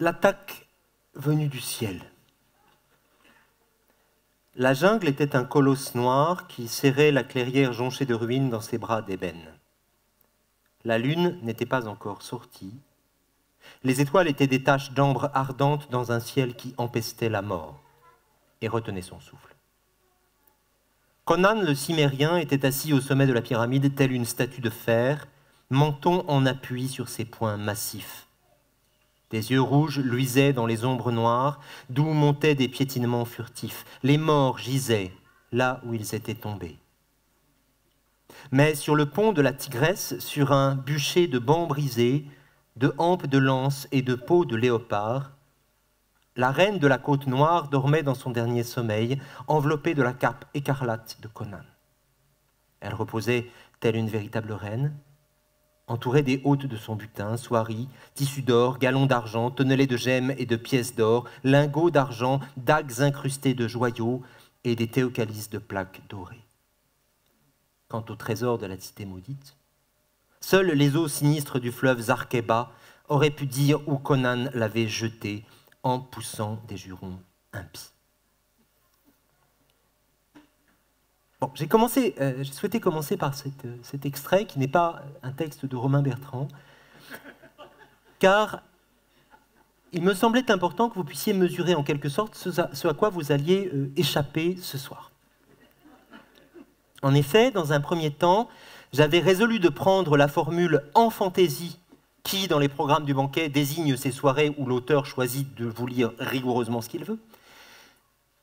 l'attaque venue du ciel. La jungle était un colosse noir qui serrait la clairière jonchée de ruines dans ses bras d'ébène. La lune n'était pas encore sortie. Les étoiles étaient des taches d'ambre ardentes dans un ciel qui empestait la mort et retenait son souffle. Conan le cimérien était assis au sommet de la pyramide, telle une statue de fer, menton en appui sur ses poings massifs. Des yeux rouges luisaient dans les ombres noires, d'où montaient des piétinements furtifs. Les morts gisaient là où ils étaient tombés. Mais sur le pont de la Tigresse, sur un bûcher de bancs brisés, de hampes de lance et de peaux de léopard, la reine de la côte noire dormait dans son dernier sommeil, enveloppée de la cape écarlate de Conan. Elle reposait telle une véritable reine, entourée des hôtes de son butin, soieries, tissus d'or, galons d'argent, tonnelets de gemmes et de pièces d'or, lingots d'argent, dagues incrustées de joyaux et des théocalices de plaques dorées. Quant au trésor de la cité maudite, seuls les eaux sinistres du fleuve Zarkeba auraient pu dire où Conan l'avait jeté en poussant des jurons impies. Euh, j'ai souhaité commencer par euh, cet extrait qui n'est pas un texte de Romain Bertrand, car il me semblait important que vous puissiez mesurer en quelque sorte ce à, quoi vous alliez euh, échapper ce soir. En effet, dans un premier temps, j'avais résolu de prendre la formule en fantaisie qui, dans les programmes du banquet, désigne ces soirées où l'auteur choisit de vous lire rigoureusement ce qu'il veut,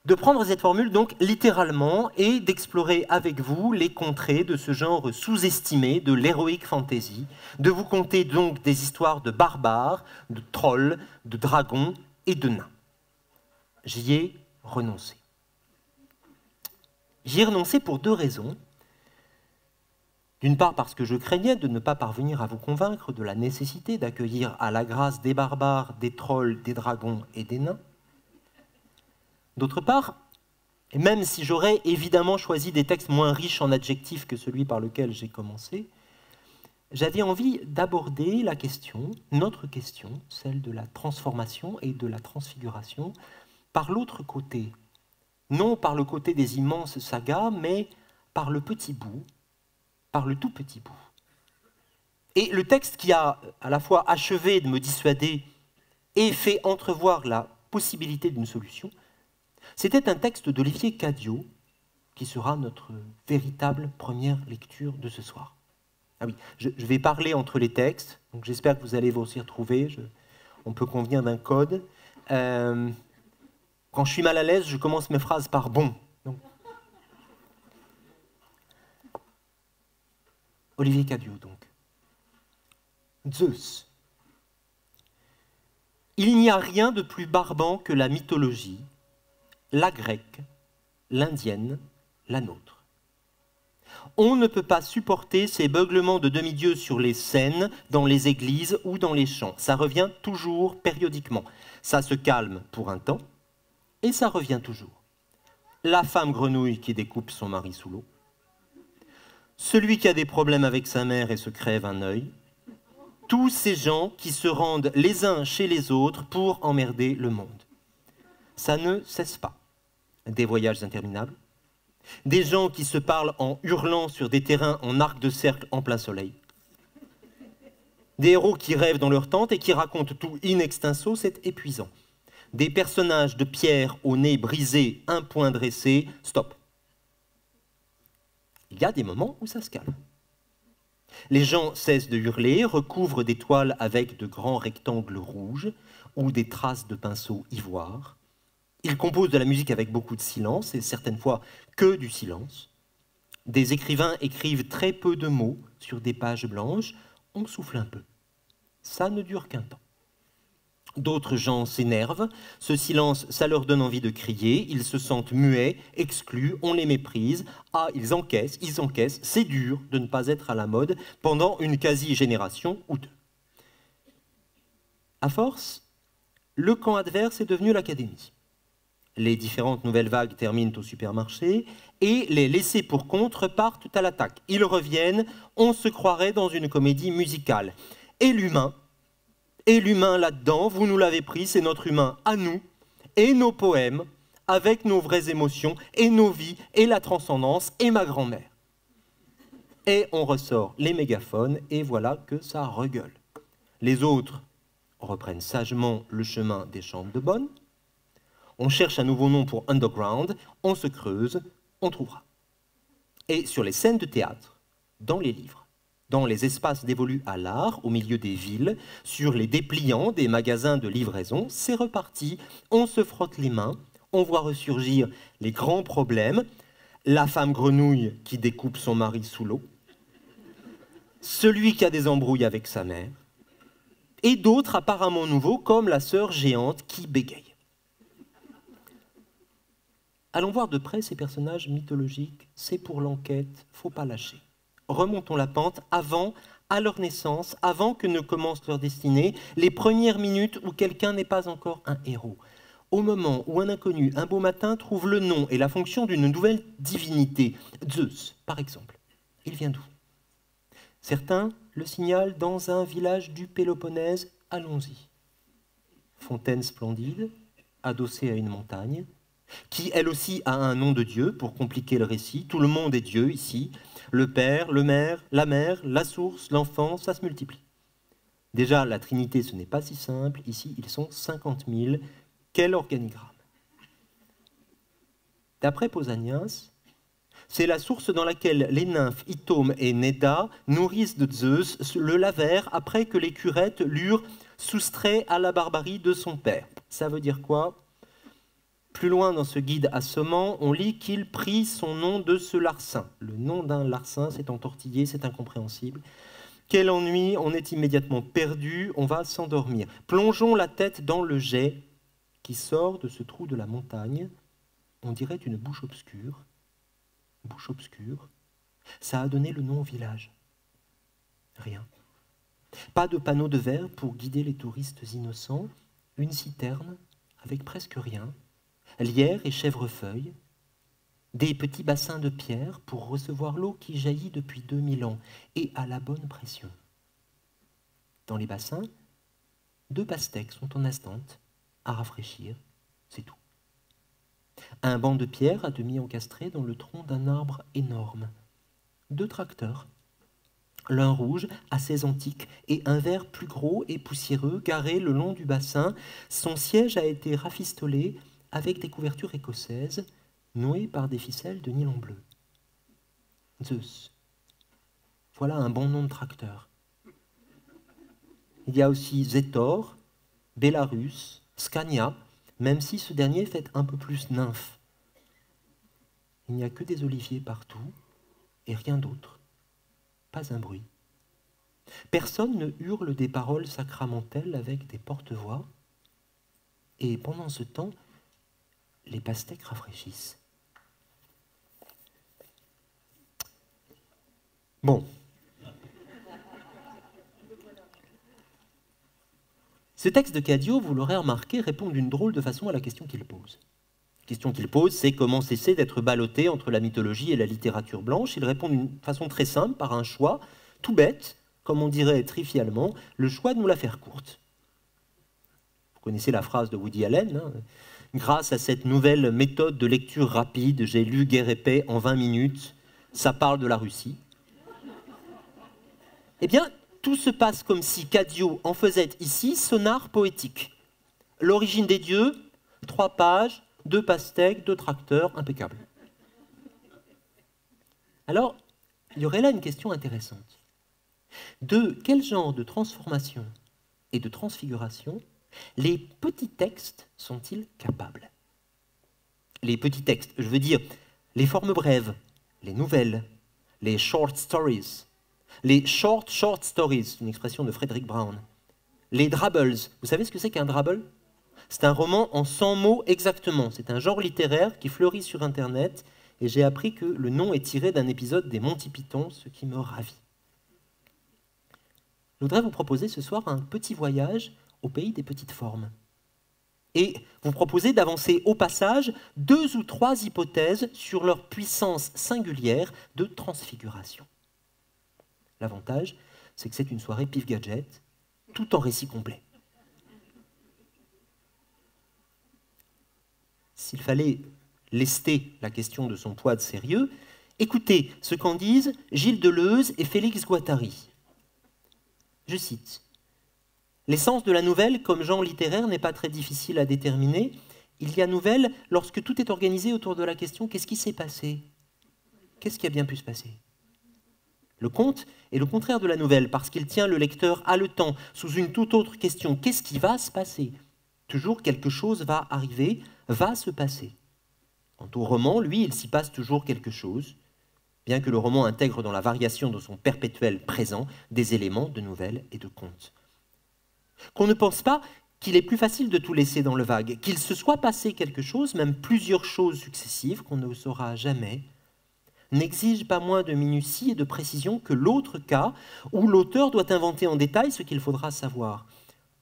de prendre cette formule donc littéralement et d'explorer avec vous les contrées de ce genre sous-estimé de l'héroïque fantasy, de vous conter donc des histoires de barbares, de trolls, de dragons et de nains. J'y ai renoncé. J'y ai renoncé pour deux raisons. D'une part parce que je craignais de ne pas parvenir à vous convaincre de la nécessité d'accueillir à la grâce des barbares, des trolls, des dragons et des nains. D'autre part, et même si j'aurais évidemment choisi des textes moins riches en adjectifs que celui par lequel j'ai commencé, j'avais envie d'aborder la question, notre question, celle de la transformation et de la transfiguration, par l'autre côté. Non par le côté des immenses sagas, mais par le petit bout, par le tout petit bout. Et le texte qui a à la fois achevé de me dissuader et fait entrevoir la possibilité d'une solution, c'était un texte d'Olivier Cadio, qui sera notre véritable première lecture de ce soir. Ah oui, je, vais parler entre les textes, donc j'espère que vous allez vous y retrouver. on peut convenir d'un code. Euh, quand je suis mal à l'aise, je commence mes phrases par bon. Olivier Cadio, donc. Zeus. Il n'y a rien de plus barbant que la mythologie, la grecque, l'indienne, la nôtre. On ne peut pas supporter ces beuglements de demi-dieux sur les scènes, dans les églises ou dans les champs. Ça revient toujours périodiquement. Ça se calme pour un temps et ça revient toujours. La femme grenouille qui découpe son mari sous l'eau, celui qui a des problèmes avec sa mère et se crève un œil, tous ces gens qui se rendent les uns chez les autres pour emmerder le monde. Ça ne cesse pas. Des voyages interminables, des gens qui se parlent en hurlant sur des terrains en arc de cercle en plein soleil, des héros qui rêvent dans leur tente et qui racontent tout in extenso, c'est épuisant. Des personnages de pierre au nez brisé, un point dressé, stop il y a des moments où ça se calme. Les gens cessent de hurler, recouvrent des toiles avec de grands rectangles rouges ou des traces de pinceaux ivoire. Ils composent de la musique avec beaucoup de silence et certaines fois que du silence. Des écrivains écrivent très peu de mots sur des pages blanches. On souffle un peu. Ça ne dure qu'un temps. D'autres gens s'énervent, ce silence, ça leur donne envie de crier, ils se sentent muets, exclus, on les méprise, ah, ils encaissent, ils encaissent, c'est dur de ne pas être à la mode pendant une quasi-génération ou deux. À force, le camp adverse est devenu l'académie. Les différentes nouvelles vagues terminent au supermarché et les laissés pour contre partent à l'attaque. Ils reviennent, on se croirait dans une comédie musicale. Et l'humain, Et l'humain là-dedans, vous nous l'avez pris, c'est notre humain à nous, et nos poèmes, avec nos vraies émotions, et nos vies, et la transcendance, et ma grand-mère. Et on ressort les mégaphones, et voilà que ça regueule. Les autres reprennent sagement le chemin des chambres de bonne. On cherche un nouveau nom pour Underground, on se creuse, on trouvera. Et sur les scènes de théâtre, dans les livres, dans les espaces dévolus à l'art, au milieu des villes, sur les dépliants des magasins de livraison, c'est reparti, on se frotte les mains, on voit ressurgir les grands problèmes, la femme grenouille qui découpe son mari sous l'eau, celui qui a des embrouilles avec sa mère, et d'autres apparemment nouveaux, comme la sœur géante qui bégaye. Allons voir de près ces personnages mythologiques, c'est pour l'enquête, faut pas lâcher. Remontons la pente avant, à leur naissance, avant que ne commence leur destinée, les premières minutes où quelqu'un n'est pas encore un héros. Au moment où un inconnu, un beau matin, trouve le nom et la fonction d'une nouvelle divinité, Zeus, par exemple. Il vient d'où? Certains le signalent dans un village du Péloponnèse, allons-y. Fontaine splendide, adossée à une montagne, qui elle aussi a un nom de Dieu pour compliquer le récit. Tout le monde est Dieu ici. Le Père, le Mère, la Mère, la Source, l'Enfant, ça se multiplie. Déjà, la Trinité, ce n'est pas si simple. Ici, ils sont 50 000. Quel organigramme D'après Pausanias, c'est la source dans laquelle les nymphes Itome et Neda nourrissent de Zeus le lavèrent après que les curettes l'eurent soustrait à la barbarie de son père. Ça veut dire quoi? Plus loin dans ce guide assommant, on lit qu'il prit son nom de ce larcin. Le nom d'un larcin, c'est entortillé, c'est incompréhensible. Quel ennui, on est immédiatement perdu, on va s'endormir. Plongeons la tête dans le jet qui sort de ce trou de la montagne, on dirait une bouche obscure, bouche obscure, ça a donné le nom au village. Rien. Pas de panneau de verre pour guider les touristes innocents, une citerne avec presque rien, lierre et chèvrefeuille, des petits bassins de pierre pour recevoir l'eau qui jaillit depuis 2000 ans et à la bonne pression. Dans les bassins, deux pastèques sont en astante à rafraîchir, c'est tout un banc de pierre à demi encastré dans le tronc d'un arbre énorme. Deux tracteurs, l'un rouge, assez antique, et un vert plus gros et poussiéreux, garé le long du bassin. Son siège a été rafistolé avec des couvertures écossaises, nouées par des ficelles de nylon bleu. Zeus. Voilà un bon nom de tracteur. Il y a aussi Zetor, Belarus, Scania, même si ce dernier fait un peu plus nymphe. Il n'y a que des oliviers partout et rien d'autre. Pas un bruit. Personne ne hurle des paroles sacramentelles avec des porte-voix. Et pendant ce temps, les pastèques rafraîchissent. Bon, Ce texte de Cadio, vous l'aurez remarqué, répond d'une drôle de façon à la question qu'il pose. La question qu'il pose, c'est comment cesser d'être ballotté entre la mythologie et la littérature blanche. Il répond d'une façon très simple, par un choix, tout bête, comme on dirait trivialement, le choix de nous la faire courte. Vous connaissez la phrase de Woody Allen hein. Grâce à cette nouvelle méthode de lecture rapide, j'ai lu Guerre et en 20 minutes. Ça parle de la Russie. Eh bien, tout se passe comme si Cadio en faisait ici sonar poétique. L'origine des dieux, trois pages, deux pastèques, deux tracteurs, impeccable. Alors, il y aurait là une question intéressante. De quel genre de transformation et de transfiguration les petits textes sont-ils capables? Les petits textes, je veux dire les formes brèves, les nouvelles, les short stories, les short, short stories, une expression de Frederick Brown. Les drabbles. Vous savez ce que c'est qu'un drabble? C'est un roman en 100 mots exactement. C'est un genre littéraire qui fleurit sur Internet et j'ai appris que le nom est tiré d'un épisode des Monty Python, ce qui me ravit. Je voudrais vous proposer ce soir un petit voyage au pays des petites formes. Et vous proposez d'avancer au passage deux ou trois hypothèses sur leur puissance singulière de transfiguration. L'avantage, c'est que c'est une soirée pif gadget, tout en récit complet. S'il fallait lester la question de son poids de sérieux, écoutez ce qu'en disent Gilles Deleuze et Félix Guattari. Je cite L'essence de la nouvelle, comme genre littéraire, n'est pas très difficile à déterminer. Il y a nouvelle lorsque tout est organisé autour de la question qu'est-ce qui s'est passé? Qu'est-ce qui a bien pu se passer? Le conte est le contraire de la nouvelle parce qu'il tient le lecteur haletant sous une toute autre question qu'est-ce qui va se passer? Toujours quelque chose va arriver, va se passer. Quant au roman, lui, il s'y passe toujours quelque chose, bien que le roman intègre dans la variation de son perpétuel présent des éléments de nouvelles et de contes. Qu'on ne pense pas qu'il est plus facile de tout laisser dans le vague, qu'il se soit passé quelque chose, même plusieurs choses successives qu'on ne saura jamais, n'exige pas moins de minutie et de précision que l'autre cas où l'auteur doit inventer en détail ce qu'il faudra savoir.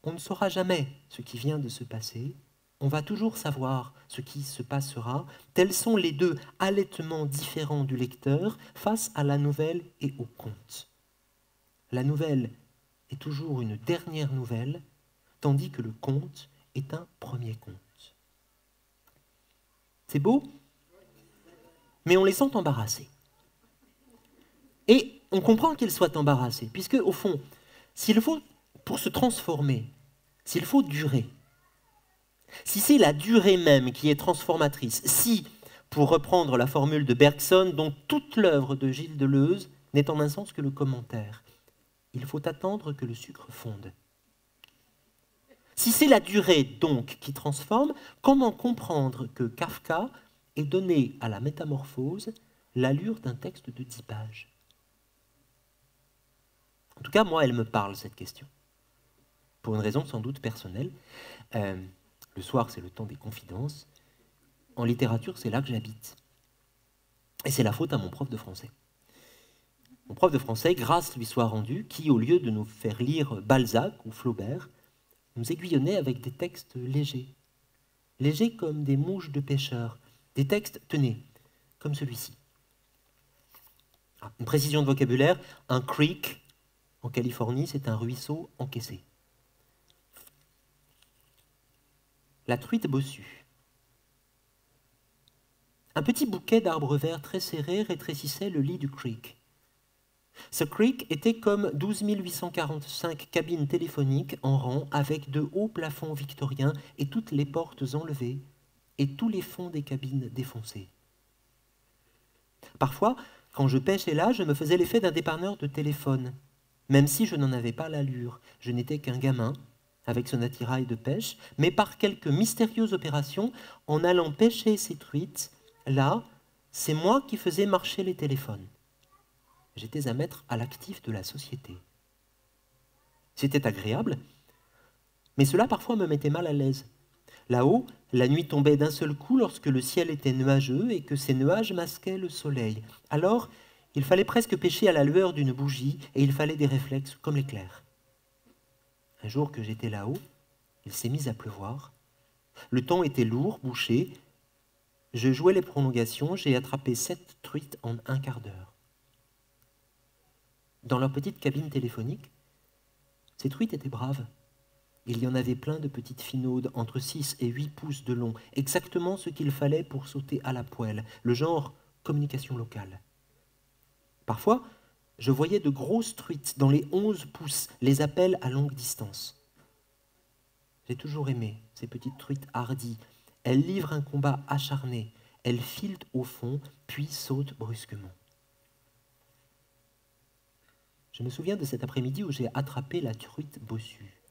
On ne saura jamais ce qui vient de se passer, on va toujours savoir ce qui se passera. Tels sont les deux allaitements différents du lecteur face à la nouvelle et au conte. La nouvelle est toujours une dernière nouvelle, tandis que le conte est un premier conte. C'est beau, mais on les sent embarrassés. Et on comprend qu'ils soient embarrassés, puisque au fond, s'il faut, pour se transformer, s'il faut durer, si c'est la durée même qui est transformatrice, si, pour reprendre la formule de Bergson, dont toute l'œuvre de Gilles Deleuze n'est en un sens que le commentaire, il faut attendre que le sucre fonde. Si c'est la durée donc qui transforme, comment comprendre que Kafka ait donné à la métamorphose l'allure d'un texte de dix pages En tout cas, moi, elle me parle, cette question. Pour une raison sans doute personnelle. Euh, le soir, c'est le temps des confidences. En littérature, c'est là que j'habite. Et c'est la faute à mon prof de français. Mon prof de français, grâce lui soit rendue, qui, au lieu de nous faire lire Balzac ou Flaubert, nous aiguillonnait avec des textes légers. Légers comme des mouches de pêcheurs. Des textes, tenez, comme celui-ci. Ah, une précision de vocabulaire, un creek en Californie, c'est un ruisseau encaissé. la truite bossue. Un petit bouquet d'arbres verts très serrés rétrécissait le lit du creek. Ce creek était comme 12 845 cabines téléphoniques en rang avec de hauts plafonds victoriens et toutes les portes enlevées et tous les fonds des cabines défoncés. Parfois, quand je pêchais là, je me faisais l'effet d'un dépanneur de téléphone, même si je n'en avais pas l'allure. Je n'étais qu'un gamin, avec son attirail de pêche, mais par quelques mystérieuses opérations, en allant pêcher ces truites, là, c'est moi qui faisais marcher les téléphones. J'étais à mettre à l'actif de la société. C'était agréable, mais cela parfois me mettait mal à l'aise. Là-haut, la nuit tombait d'un seul coup lorsque le ciel était nuageux et que ces nuages masquaient le soleil. Alors, il fallait presque pêcher à la lueur d'une bougie et il fallait des réflexes comme l'éclair. Un jour que j'étais là-haut, il s'est mis à pleuvoir. Le temps était lourd, bouché. Je jouais les prolongations, j'ai attrapé sept truites en un quart d'heure. Dans leur petite cabine téléphonique, ces truites étaient braves. Il y en avait plein de petites finaudes, entre 6 et 8 pouces de long, exactement ce qu'il fallait pour sauter à la poêle, le genre communication locale. Parfois, je voyais de grosses truites dans les 11 pouces, les appels à longue distance. J'ai toujours aimé ces petites truites hardies. Elles livrent un combat acharné, elles filent au fond, puis sautent brusquement. Je me souviens de cet après-midi où j'ai attrapé la truite bossue.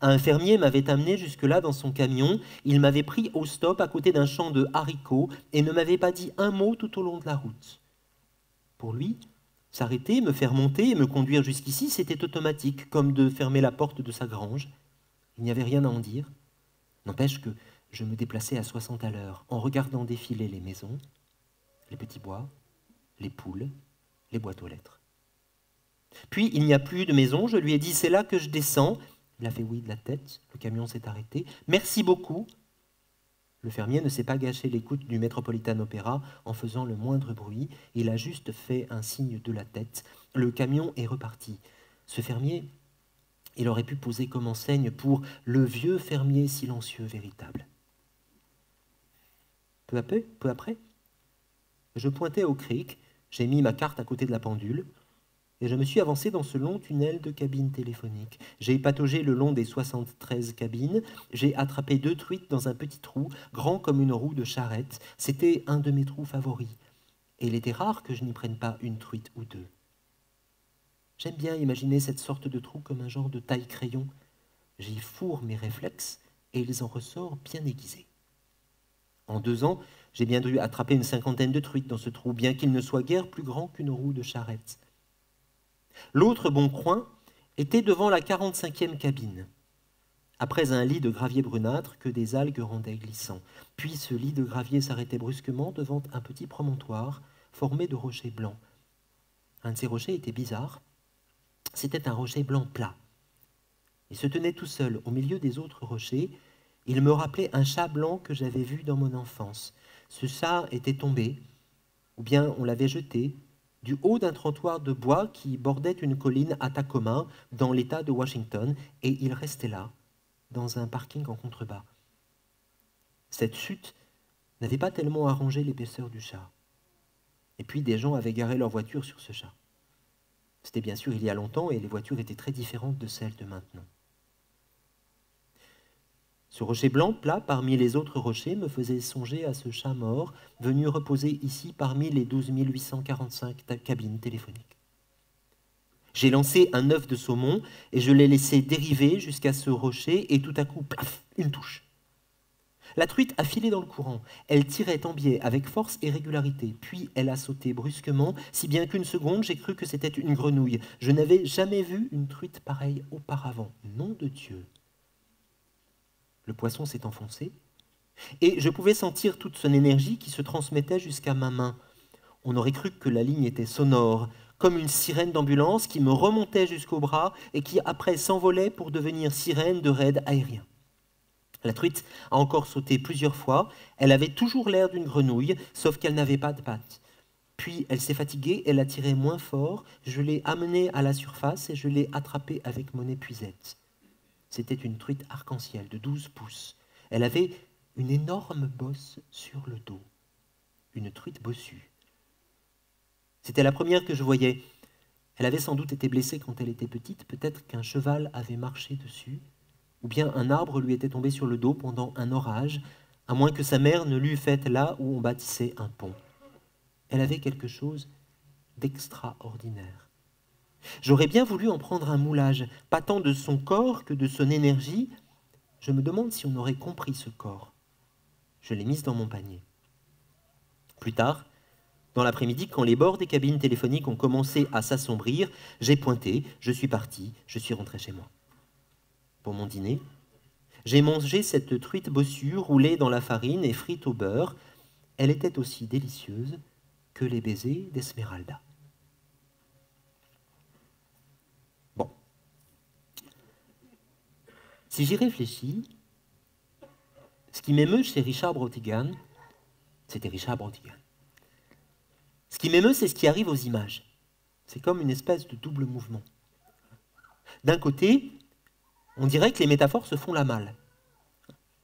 Un fermier m'avait amené jusque-là dans son camion, il m'avait pris au stop à côté d'un champ de haricots et ne m'avait pas dit un mot tout au long de la route. Pour lui, S'arrêter, me faire monter et me conduire jusqu'ici, c'était automatique, comme de fermer la porte de sa grange. Il n'y avait rien à en dire. N'empêche que je me déplaçais à 60 à l'heure, en regardant défiler les maisons, les petits bois, les poules, les boîtes aux lettres. Puis il n'y a plus de maison, je lui ai dit c'est là que je descends. Il a fait oui de la tête, le camion s'est arrêté. Merci beaucoup, le fermier ne s'est pas gâché l'écoute du Metropolitan Opera en faisant le moindre bruit, il a juste fait un signe de la tête. Le camion est reparti. Ce fermier, il aurait pu poser comme enseigne pour le vieux fermier silencieux véritable. Peu à peu, peu après, je pointais au cric, j'ai mis ma carte à côté de la pendule, et je me suis avancé dans ce long tunnel de cabines téléphoniques. J'ai pataugé le long des 73 cabines, j'ai attrapé deux truites dans un petit trou, grand comme une roue de charrette. C'était un de mes trous favoris, et il était rare que je n'y prenne pas une truite ou deux. J'aime bien imaginer cette sorte de trou comme un genre de taille-crayon. J'y fourre mes réflexes, et ils en ressortent bien aiguisés. En deux ans, j'ai bien dû attraper une cinquantaine de truites dans ce trou, bien qu'il ne soit guère plus grand qu'une roue de charrette. L'autre bon coin était devant la 45e cabine, après un lit de gravier brunâtre que des algues rendaient glissant. Puis ce lit de gravier s'arrêtait brusquement devant un petit promontoire formé de rochers blancs. Un de ces rochers était bizarre. C'était un rocher blanc plat. Il se tenait tout seul au milieu des autres rochers. Il me rappelait un chat blanc que j'avais vu dans mon enfance. Ce chat était tombé, ou bien on l'avait jeté, du haut d'un trottoir de bois qui bordait une colline à Tacoma, dans l'État de Washington, et il restait là, dans un parking en contrebas. Cette chute n'avait pas tellement arrangé l'épaisseur du chat. Et puis des gens avaient garé leur voiture sur ce chat. C'était bien sûr il y a longtemps et les voitures étaient très différentes de celles de maintenant. Ce rocher blanc, plat parmi les autres rochers, me faisait songer à ce chat mort venu reposer ici parmi les 12 845 cabines téléphoniques. J'ai lancé un œuf de saumon et je l'ai laissé dériver jusqu'à ce rocher et tout à coup, plaf, une touche. La truite a filé dans le courant. Elle tirait en biais avec force et régularité. Puis elle a sauté brusquement, si bien qu'une seconde, j'ai cru que c'était une grenouille. Je n'avais jamais vu une truite pareille auparavant. Nom de Dieu le poisson s'est enfoncé, et je pouvais sentir toute son énergie qui se transmettait jusqu'à ma main. On aurait cru que la ligne était sonore, comme une sirène d'ambulance qui me remontait jusqu'au bras et qui après s'envolait pour devenir sirène de raid aérien. La truite a encore sauté plusieurs fois, elle avait toujours l'air d'une grenouille, sauf qu'elle n'avait pas de pattes. Puis elle s'est fatiguée, elle a tiré moins fort, je l'ai amenée à la surface et je l'ai attrapée avec mon épuisette. C'était une truite arc-en-ciel de 12 pouces. Elle avait une énorme bosse sur le dos. Une truite bossue. C'était la première que je voyais. Elle avait sans doute été blessée quand elle était petite, peut-être qu'un cheval avait marché dessus, ou bien un arbre lui était tombé sur le dos pendant un orage, à moins que sa mère ne l'eût faite là où on bâtissait un pont. Elle avait quelque chose d'extraordinaire. J'aurais bien voulu en prendre un moulage, pas tant de son corps que de son énergie. Je me demande si on aurait compris ce corps. Je l'ai mise dans mon panier. Plus tard, dans l'après-midi, quand les bords des cabines téléphoniques ont commencé à s'assombrir, j'ai pointé, je suis parti, je suis rentré chez moi. Pour mon dîner, j'ai mangé cette truite bossue roulée dans la farine et frite au beurre. Elle était aussi délicieuse que les baisers d'Esmeralda. Si j'y réfléchis, ce qui m'émeut chez Richard Brotigan, c'était Richard Brotigan. Ce qui m'émeut, c'est ce qui arrive aux images. C'est comme une espèce de double mouvement. D'un côté, on dirait que les métaphores se font la malle.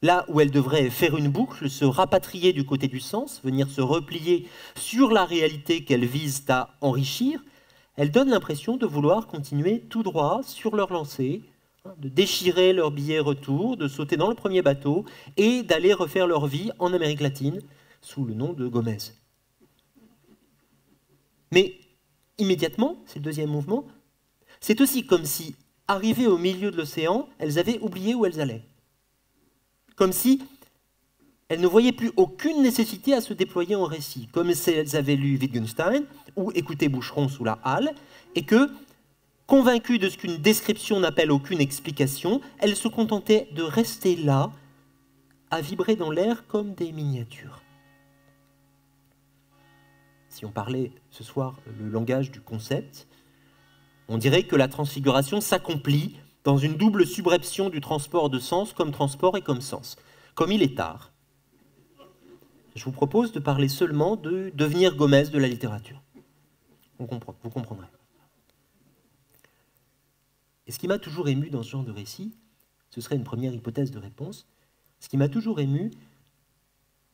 Là où elles devraient faire une boucle, se rapatrier du côté du sens, venir se replier sur la réalité qu'elles visent à enrichir, elles donnent l'impression de vouloir continuer tout droit sur leur lancée, de déchirer leur billet retour, de sauter dans le premier bateau et d'aller refaire leur vie en Amérique latine sous le nom de Gomez. Mais immédiatement, c'est le deuxième mouvement, c'est aussi comme si, arrivées au milieu de l'océan, elles avaient oublié où elles allaient. Comme si elles ne voyaient plus aucune nécessité à se déployer en récit, comme si elles avaient lu Wittgenstein ou écouté Boucheron sous la halle, et que Convaincue de ce qu'une description n'appelle aucune explication, elle se contentait de rester là, à vibrer dans l'air comme des miniatures. Si on parlait ce soir le langage du concept, on dirait que la transfiguration s'accomplit dans une double subreption du transport de sens comme transport et comme sens. Comme il est tard, je vous propose de parler seulement de devenir Gomez de la littérature. vous comprendrez. Et ce qui m'a toujours ému dans ce genre de récit, ce serait une première hypothèse de réponse, ce qui m'a toujours ému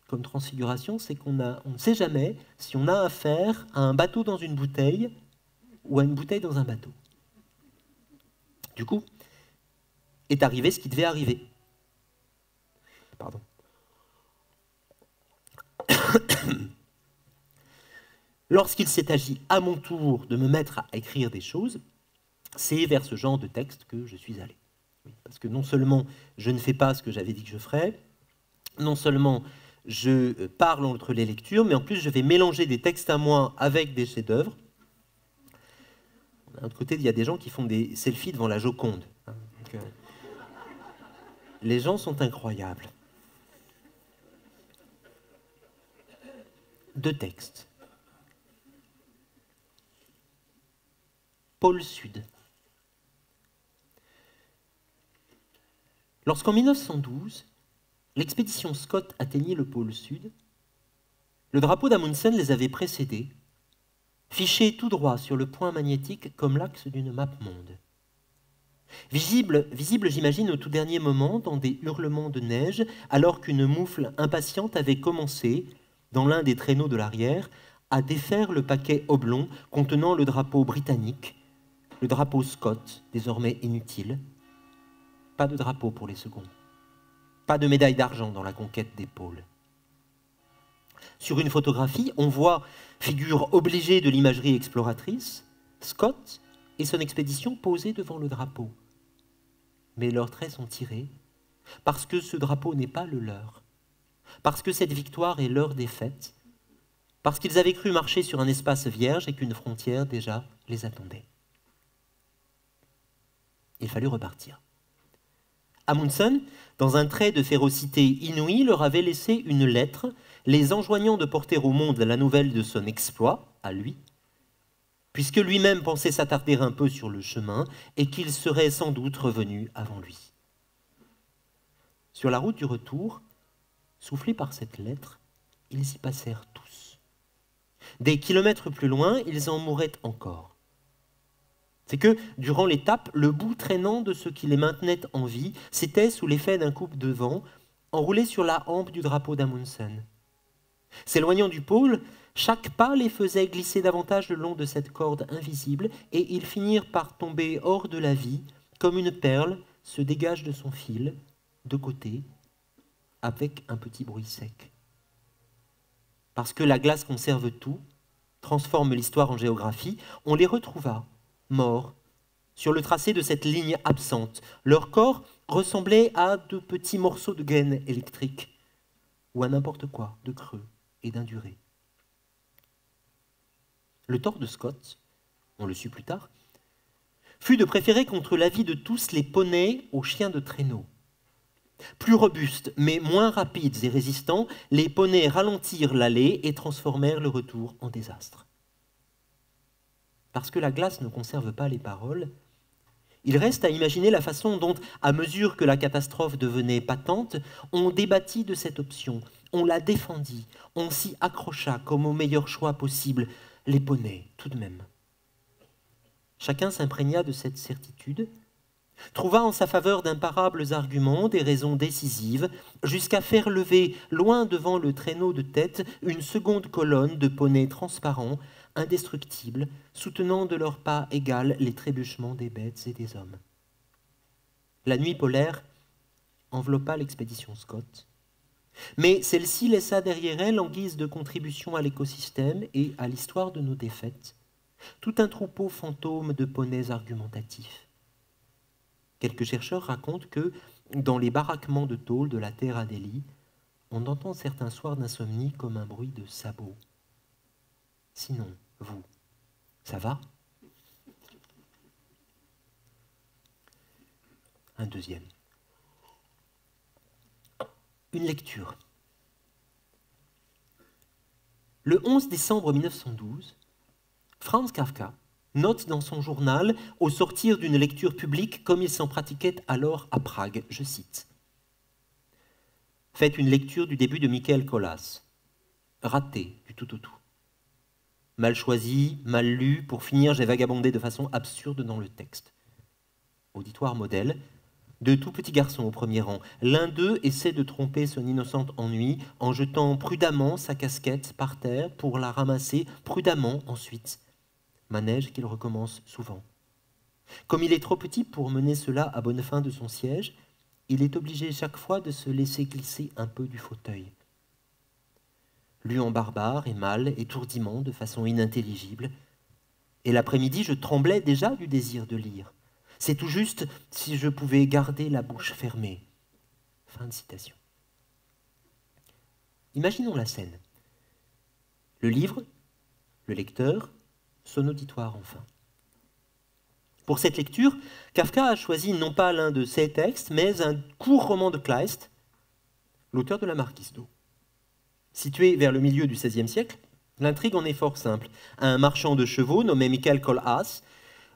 comme transfiguration, c'est qu'on on ne sait jamais si on a affaire à un bateau dans une bouteille ou à une bouteille dans un bateau. Du coup, est arrivé ce qui devait arriver. Pardon. Lorsqu'il s'est agi à mon tour de me mettre à écrire des choses, c'est vers ce genre de texte que je suis allé. Parce que non seulement je ne fais pas ce que j'avais dit que je ferais, non seulement je euh, parle entre les lectures, mais en plus je vais mélanger des textes à moi avec des chefs-d'œuvre. D'un côté, il y a des gens qui font des selfies devant la Joconde. Hein, euh, les gens sont incroyables. Deux textes. Pôle Sud. Lorsqu'en 1912, l'expédition Scott atteignit le pôle Sud, le drapeau d'Amundsen les avait précédés, fiché tout droit sur le point magnétique comme l'axe d'une map monde. Visible, visible j'imagine, au tout dernier moment, dans des hurlements de neige, alors qu'une moufle impatiente avait commencé, dans l'un des traîneaux de l'arrière, à défaire le paquet oblong contenant le drapeau britannique, le drapeau Scott, désormais inutile. Pas de drapeau pour les seconds. Pas de médaille d'argent dans la conquête des pôles. Sur une photographie, on voit, figure obligée de l'imagerie exploratrice, Scott et son expédition posés devant le drapeau. Mais leurs traits sont tirés parce que ce drapeau n'est pas le leur, parce que cette victoire est leur défaite, parce qu'ils avaient cru marcher sur un espace vierge et qu'une frontière déjà les attendait il fallut repartir. Amundsen, dans un trait de férocité inouïe, leur avait laissé une lettre les enjoignant de porter au monde la nouvelle de son exploit, à lui, puisque lui-même pensait s'attarder un peu sur le chemin et qu'il serait sans doute revenu avant lui. Sur la route du retour, soufflés par cette lettre, ils y passèrent tous. Des kilomètres plus loin, ils en mouraient encore. C'est que, durant l'étape, le bout traînant de ce qui les maintenait en vie, c'était, sous l'effet d'un coupe de vent, enroulé sur la hampe du drapeau d'Amundsen. S'éloignant du pôle, chaque pas les faisait glisser davantage le long de cette corde invisible, et ils finirent par tomber hors de la vie, comme une perle se dégage de son fil, de côté, avec un petit bruit sec. Parce que la glace conserve tout, transforme l'histoire en géographie, on les retrouva morts sur le tracé de cette ligne absente. Leur corps ressemblait à de petits morceaux de gaines électriques ou à n'importe quoi de creux et d'induré. Le tort de Scott, on le sut plus tard, fut de préférer contre la vie de tous les poneys aux chiens de traîneau. Plus robustes, mais moins rapides et résistants, les poneys ralentirent l'allée et transformèrent le retour en désastre. Parce que la glace ne conserve pas les paroles, il reste à imaginer la façon dont, à mesure que la catastrophe devenait patente, on débattit de cette option, on la défendit, on s'y accrocha comme au meilleur choix possible, les poneys tout de même. Chacun s'imprégna de cette certitude, trouva en sa faveur d'imparables arguments, des raisons décisives, jusqu'à faire lever, loin devant le traîneau de tête, une seconde colonne de poneys transparents, indestructibles, soutenant de leur pas égal les trébuchements des bêtes et des hommes. La nuit polaire enveloppa l'expédition Scott, mais celle-ci laissa derrière elle, en guise de contribution à l'écosystème et à l'histoire de nos défaites, tout un troupeau fantôme de poneys argumentatifs. Quelques chercheurs racontent que, dans les baraquements de tôle de la terre Adélie, on entend certains soirs d'insomnie comme un bruit de sabots. Sinon, vous, ça va? Un deuxième. Une lecture. Le 11 décembre 1912, Franz Kafka note dans son journal, au sortir d'une lecture publique comme il s'en pratiquait alors à Prague, je cite. Faites une lecture du début de Michael Colas. Raté du tout au tout. Mal choisi, mal lu, pour finir j'ai vagabondé de façon absurde dans le texte. Auditoire modèle, de tout petits garçons au premier rang. L'un d'eux essaie de tromper son innocente ennui en jetant prudemment sa casquette par terre pour la ramasser prudemment ensuite. Manège qu'il recommence souvent. Comme il est trop petit pour mener cela à bonne fin de son siège, il est obligé chaque fois de se laisser glisser un peu du fauteuil. Lu en barbare et mal, étourdiment, de façon inintelligible, et l'après-midi je tremblais déjà du désir de lire. C'est tout juste si je pouvais garder la bouche fermée. Fin de citation. Imaginons la scène. Le livre, le lecteur, son auditoire enfin. Pour cette lecture, Kafka a choisi non pas l'un de ses textes, mais un court roman de Kleist, l'auteur de La Marquise d'eau. Situé vers le milieu du XVIe siècle, l'intrigue en est fort simple. Un marchand de chevaux nommé Michael Colhas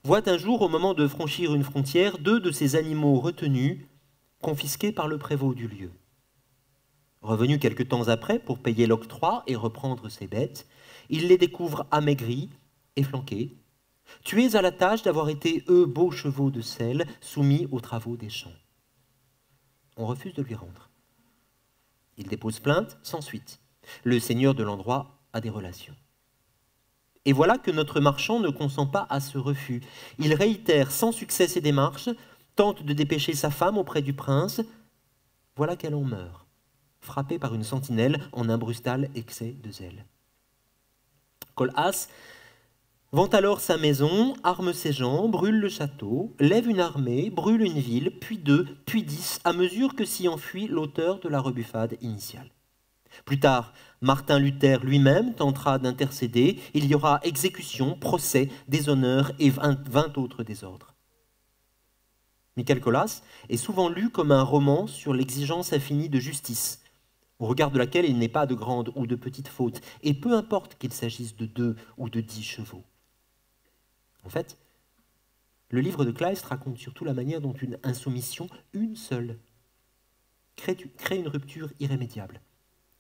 voit un jour, au moment de franchir une frontière, deux de ses animaux retenus, confisqués par le prévôt du lieu. Revenu quelque temps après pour payer l'octroi et reprendre ses bêtes, il les découvre amaigris et flanqués, tués à la tâche d'avoir été, eux, beaux chevaux de sel, soumis aux travaux des champs. On refuse de lui rendre. Il dépose plainte sans suite. Le seigneur de l'endroit a des relations. Et voilà que notre marchand ne consent pas à ce refus. Il réitère sans succès ses démarches, tente de dépêcher sa femme auprès du prince. Voilà qu'elle en meurt, frappée par une sentinelle en un brustal excès de zèle. Colhas vend alors sa maison, arme ses gens, brûle le château, lève une armée, brûle une ville, puis deux, puis dix, à mesure que s'y enfuit l'auteur de la rebuffade initiale. Plus tard, Martin Luther lui-même tentera d'intercéder. Il y aura exécution, procès, déshonneur et vingt autres désordres. Michael Colas est souvent lu comme un roman sur l'exigence infinie de justice, au regard de laquelle il n'est pas de grandes ou de petites fautes, et peu importe qu'il s'agisse de deux ou de dix chevaux. En fait, le livre de Kleist raconte surtout la manière dont une insoumission, une seule, crée une rupture irrémédiable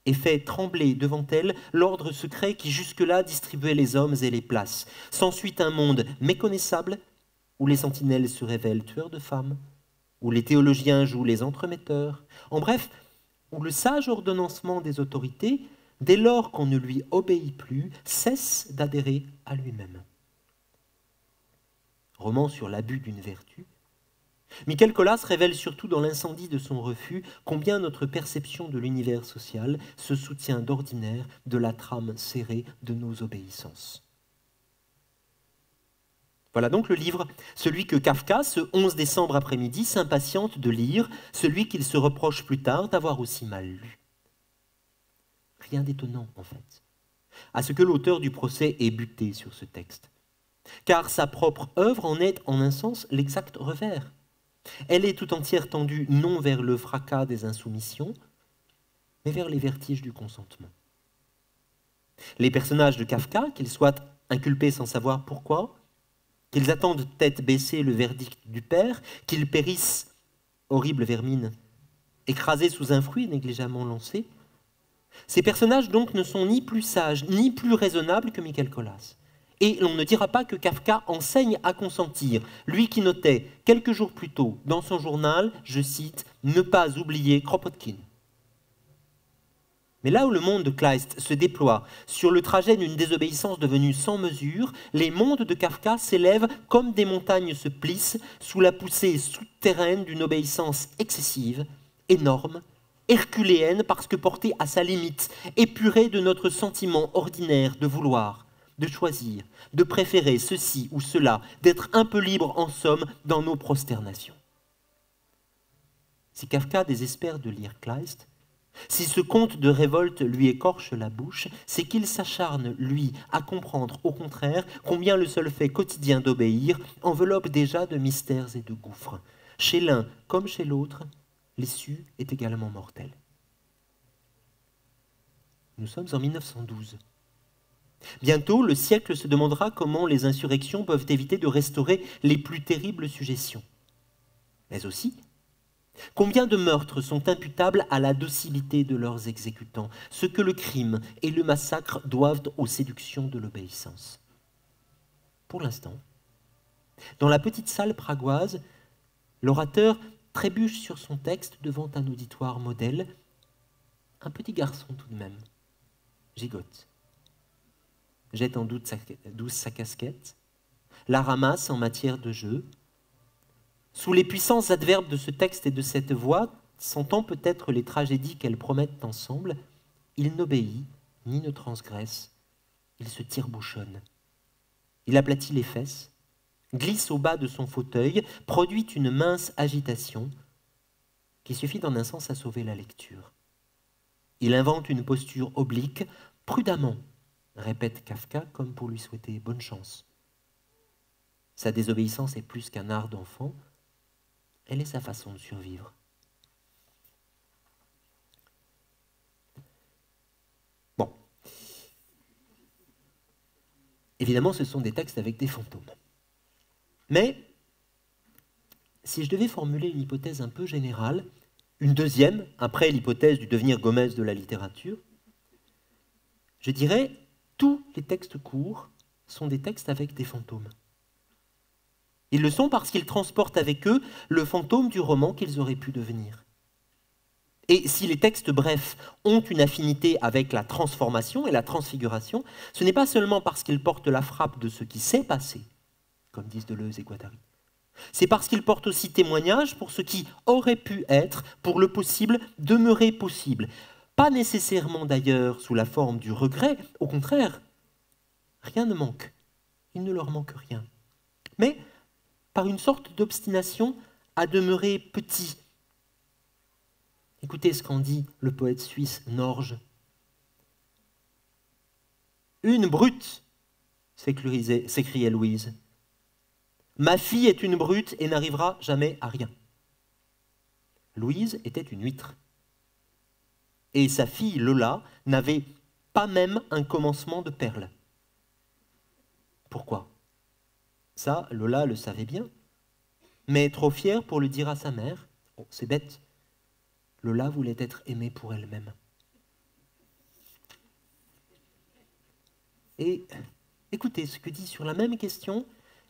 et fait trembler devant elle l'ordre secret qui jusque-là distribuait les hommes et les places. S'ensuit un monde méconnaissable où les sentinelles se révèlent tueurs de femmes, où les théologiens jouent les entremetteurs, en bref, où le sage ordonnancement des autorités, dès lors qu'on ne lui obéit plus, cesse d'adhérer à lui-même. Roman sur l'abus d'une vertu, Michael Collas révèle surtout dans l'incendie de son refus combien notre perception de l'univers social se soutient d'ordinaire de la trame serrée de nos obéissances. Voilà donc le livre, celui que Kafka, ce 11 décembre après-midi, s'impatiente de lire, celui qu'il se reproche plus tard d'avoir aussi mal lu. Rien d'étonnant, en fait, à ce que l'auteur du procès ait buté sur ce texte, car sa propre œuvre en est, en un sens, l'exact revers. Elle est tout entière tendue non vers le fracas des insoumissions, mais vers les vertiges du consentement. Les personnages de Kafka, qu'ils soient inculpés sans savoir pourquoi, qu'ils attendent tête baissée le verdict du père, qu'ils périssent, horrible vermine, écrasés sous un fruit négligemment lancé, ces personnages donc ne sont ni plus sages ni plus raisonnables que Michael Colas. Et l'on ne dira pas que Kafka enseigne à consentir, lui qui notait quelques jours plus tôt dans son journal, je cite, Ne pas oublier Kropotkin. Mais là où le monde de Kleist se déploie sur le trajet d'une désobéissance devenue sans mesure, les mondes de Kafka s'élèvent comme des montagnes se plissent sous la poussée souterraine d'une obéissance excessive, énorme, herculéenne parce que portée à sa limite, épurée de notre sentiment ordinaire de vouloir, de choisir, de préférer ceci ou cela, d'être un peu libre en somme dans nos prosternations. Si Kafka désespère de lire Kleist, si ce conte de révolte lui écorche la bouche, c'est qu'il s'acharne, lui, à comprendre au contraire combien le seul fait quotidien d'obéir enveloppe déjà de mystères et de gouffres. Chez l'un comme chez l'autre, l'issue est également mortelle. Nous sommes en 1912. Bientôt, le siècle se demandera comment les insurrections peuvent éviter de restaurer les plus terribles suggestions. Mais aussi, combien de meurtres sont imputables à la docilité de leurs exécutants, ce que le crime et le massacre doivent aux séductions de l'obéissance. Pour l'instant, dans la petite salle pragoise, l'orateur trébuche sur son texte devant un auditoire modèle, un petit garçon tout de même, gigote, jette en doute sa, douce sa casquette, la ramasse en matière de jeu. Sous les puissances adverbes de ce texte et de cette voix, sentant peut-être les tragédies qu'elles promettent ensemble, il n'obéit ni ne transgresse, il se tire-bouchonne. Il aplatit les fesses, glisse au bas de son fauteuil, produit une mince agitation qui suffit en un sens à sauver la lecture. Il invente une posture oblique, prudemment, répète Kafka comme pour lui souhaiter bonne chance. Sa désobéissance est plus qu'un art d'enfant, elle est sa façon de survivre. Bon. Évidemment, ce sont des textes avec des fantômes. Mais, si je devais formuler une hypothèse un peu générale, une deuxième, après l'hypothèse du devenir Gomez de la littérature, je dirais tous les textes courts sont des textes avec des fantômes. Ils le sont parce qu'ils transportent avec eux le fantôme du roman qu'ils auraient pu devenir. Et si les textes brefs ont une affinité avec la transformation et la transfiguration, ce n'est pas seulement parce qu'ils portent la frappe de ce qui s'est passé, comme disent Deleuze et Guattari. C'est parce qu'ils portent aussi témoignage pour ce qui aurait pu être, pour le possible, demeurer possible. Pas nécessairement d'ailleurs sous la forme du regret, au contraire, rien ne manque, il ne leur manque rien. Mais par une sorte d'obstination à demeurer petit. Écoutez ce qu'en dit le poète suisse Norge. Une brute, s'écriait Louise. Ma fille est une brute et n'arrivera jamais à rien. Louise était une huître. Et sa fille Lola n'avait pas même un commencement de perles. Pourquoi? Ça, Lola le savait bien, mais trop fière pour le dire à sa mère. Oh, c'est bête. Lola voulait être aimée pour elle-même. Et écoutez ce que dit sur la même question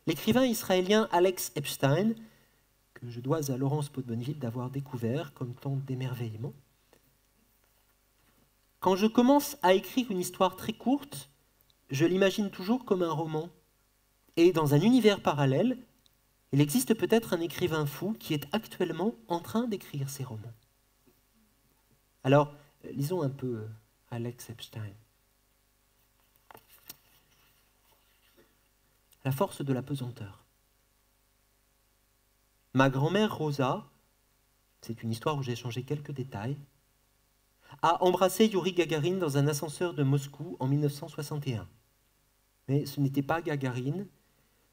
L'écrivain israélien Alex Epstein, que je dois à Laurence Potbonneville d'avoir découvert comme tant d'émerveillement, quand je commence à écrire une histoire très courte, je l'imagine toujours comme un roman. Et dans un univers parallèle, il existe peut-être un écrivain fou qui est actuellement en train d'écrire ses romans. Alors, lisons un peu Alex Epstein. la force de la pesanteur. Ma grand-mère Rosa, c'est une histoire où j'ai changé quelques détails, a embrassé Yuri Gagarin dans un ascenseur de Moscou en 1961. Mais ce n'était pas Gagarine,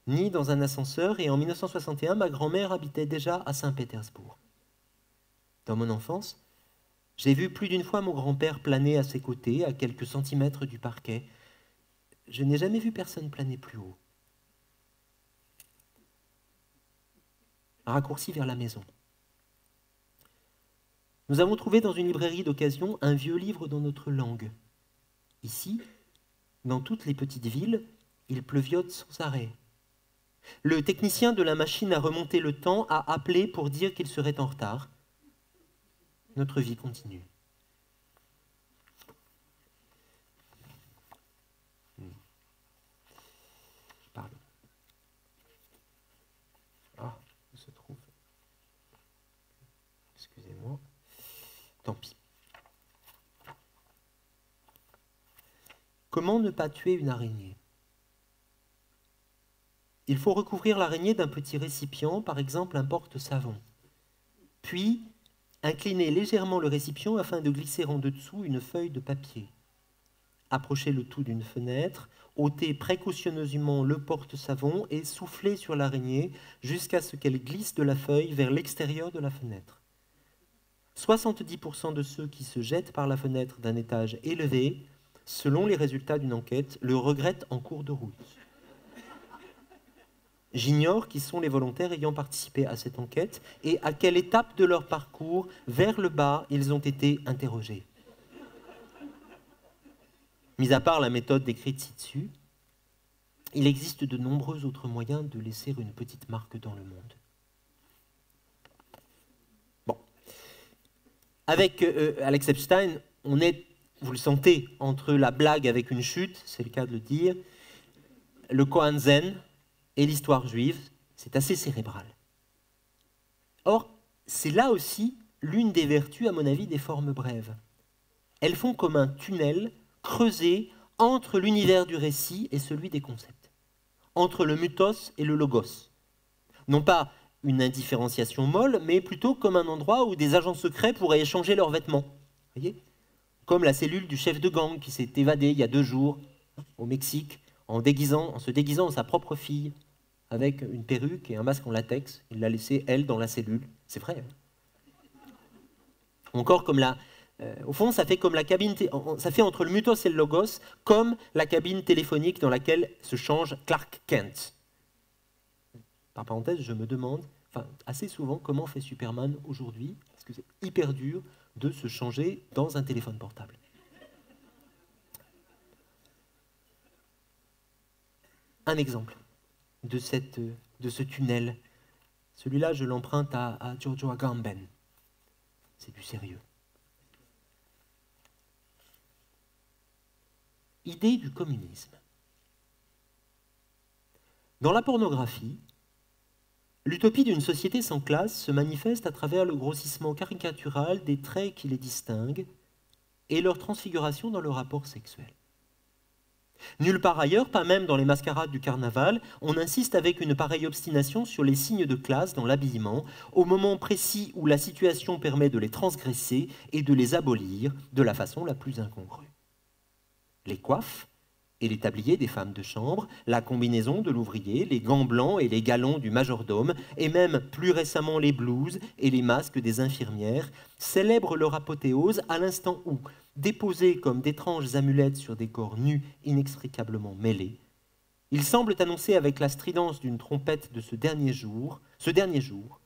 ni dans un ascenseur, et en 1961, ma grand-mère habitait déjà à Saint-Pétersbourg. Dans mon enfance, j'ai vu plus d'une fois mon grand-père planer à ses côtés, à quelques centimètres du parquet. Je n'ai jamais vu personne planer plus haut. raccourci vers la maison. Nous avons trouvé dans une librairie d'occasion un vieux livre dans notre langue. Ici, dans toutes les petites villes, il pleuviote sans arrêt. Le technicien de la machine à remonter le temps a appelé pour dire qu'il serait en retard. Notre vie continue. Tant pis. Comment ne pas tuer une araignée? Il faut recouvrir l'araignée d'un petit récipient, par exemple un porte-savon. Puis, incliner légèrement le récipient afin de glisser en dessous une feuille de papier. Approcher le tout d'une fenêtre, ôter précautionneusement le porte-savon et souffler sur l'araignée jusqu'à ce qu'elle glisse de la feuille vers l'extérieur de la fenêtre. 70% de ceux qui se jettent par la fenêtre d'un étage élevé, selon les résultats d'une enquête, le regrettent en cours de route. J'ignore qui sont les volontaires ayant participé à cette enquête et à quelle étape de leur parcours vers le bas ils ont été interrogés. Mis à part la méthode décrite ci-dessus, il existe de nombreux autres moyens de laisser une petite marque dans le monde. Avec euh, Alex Epstein, on est, vous le sentez, entre la blague avec une chute, c'est le cas de le dire, le Kohan Zen et l'histoire juive, c'est assez cérébral. Or, c'est là aussi l'une des vertus, à mon avis, des formes brèves. Elles font comme un tunnel creusé entre l'univers du récit et celui des concepts, entre le mythos et le logos. Non pas une indifférenciation molle, mais plutôt comme un endroit où des agents secrets pourraient échanger leurs vêtements. Voyez? Comme la cellule du chef de gang qui s'est évadé il y a deux jours au Mexique en, se déguisant en sa propre fille avec une perruque et un masque en latex. Il l'a laissée, elle, dans la cellule. C'est vrai. Hein? Encore comme la, euh, au fond, ça fait comme la cabine, ça fait entre le mutos et le logos, comme la cabine téléphonique dans laquelle se change Clark Kent. Par parenthèse, je me demande, assez souvent, comment fait Superman aujourd'hui? Parce que c'est hyper dur de se changer dans un téléphone portable? Un exemple de ce tunnel. Celui-là, je l'emprunte à, à Giorgio Agamben. C'est du sérieux. Idée du communisme. Dans la pornographie, l'utopie d'une société sans classe se manifeste à travers le grossissement caricatural des traits qui les distinguent et leur transfiguration dans le rapport sexuel. Nulle part ailleurs, pas même dans les mascarades du carnaval, on insiste avec une pareille obstination sur les signes de classe dans l'habillement, au moment précis où la situation permet de les transgresser et de les abolir de la façon la plus incongrue les coiffes et les tabliers des femmes de chambre, la combinaison de l'ouvrier, les gants blancs et les galons du majordome, et même plus récemment les blouses et les masques des infirmières, célèbrent leur apothéose à l'instant où, déposés comme d'étranges amulettes sur des corps nus inextricablement mêlés, ils semblent annoncer avec la stridence d'une trompette de ce dernier jour, ce dernier jour,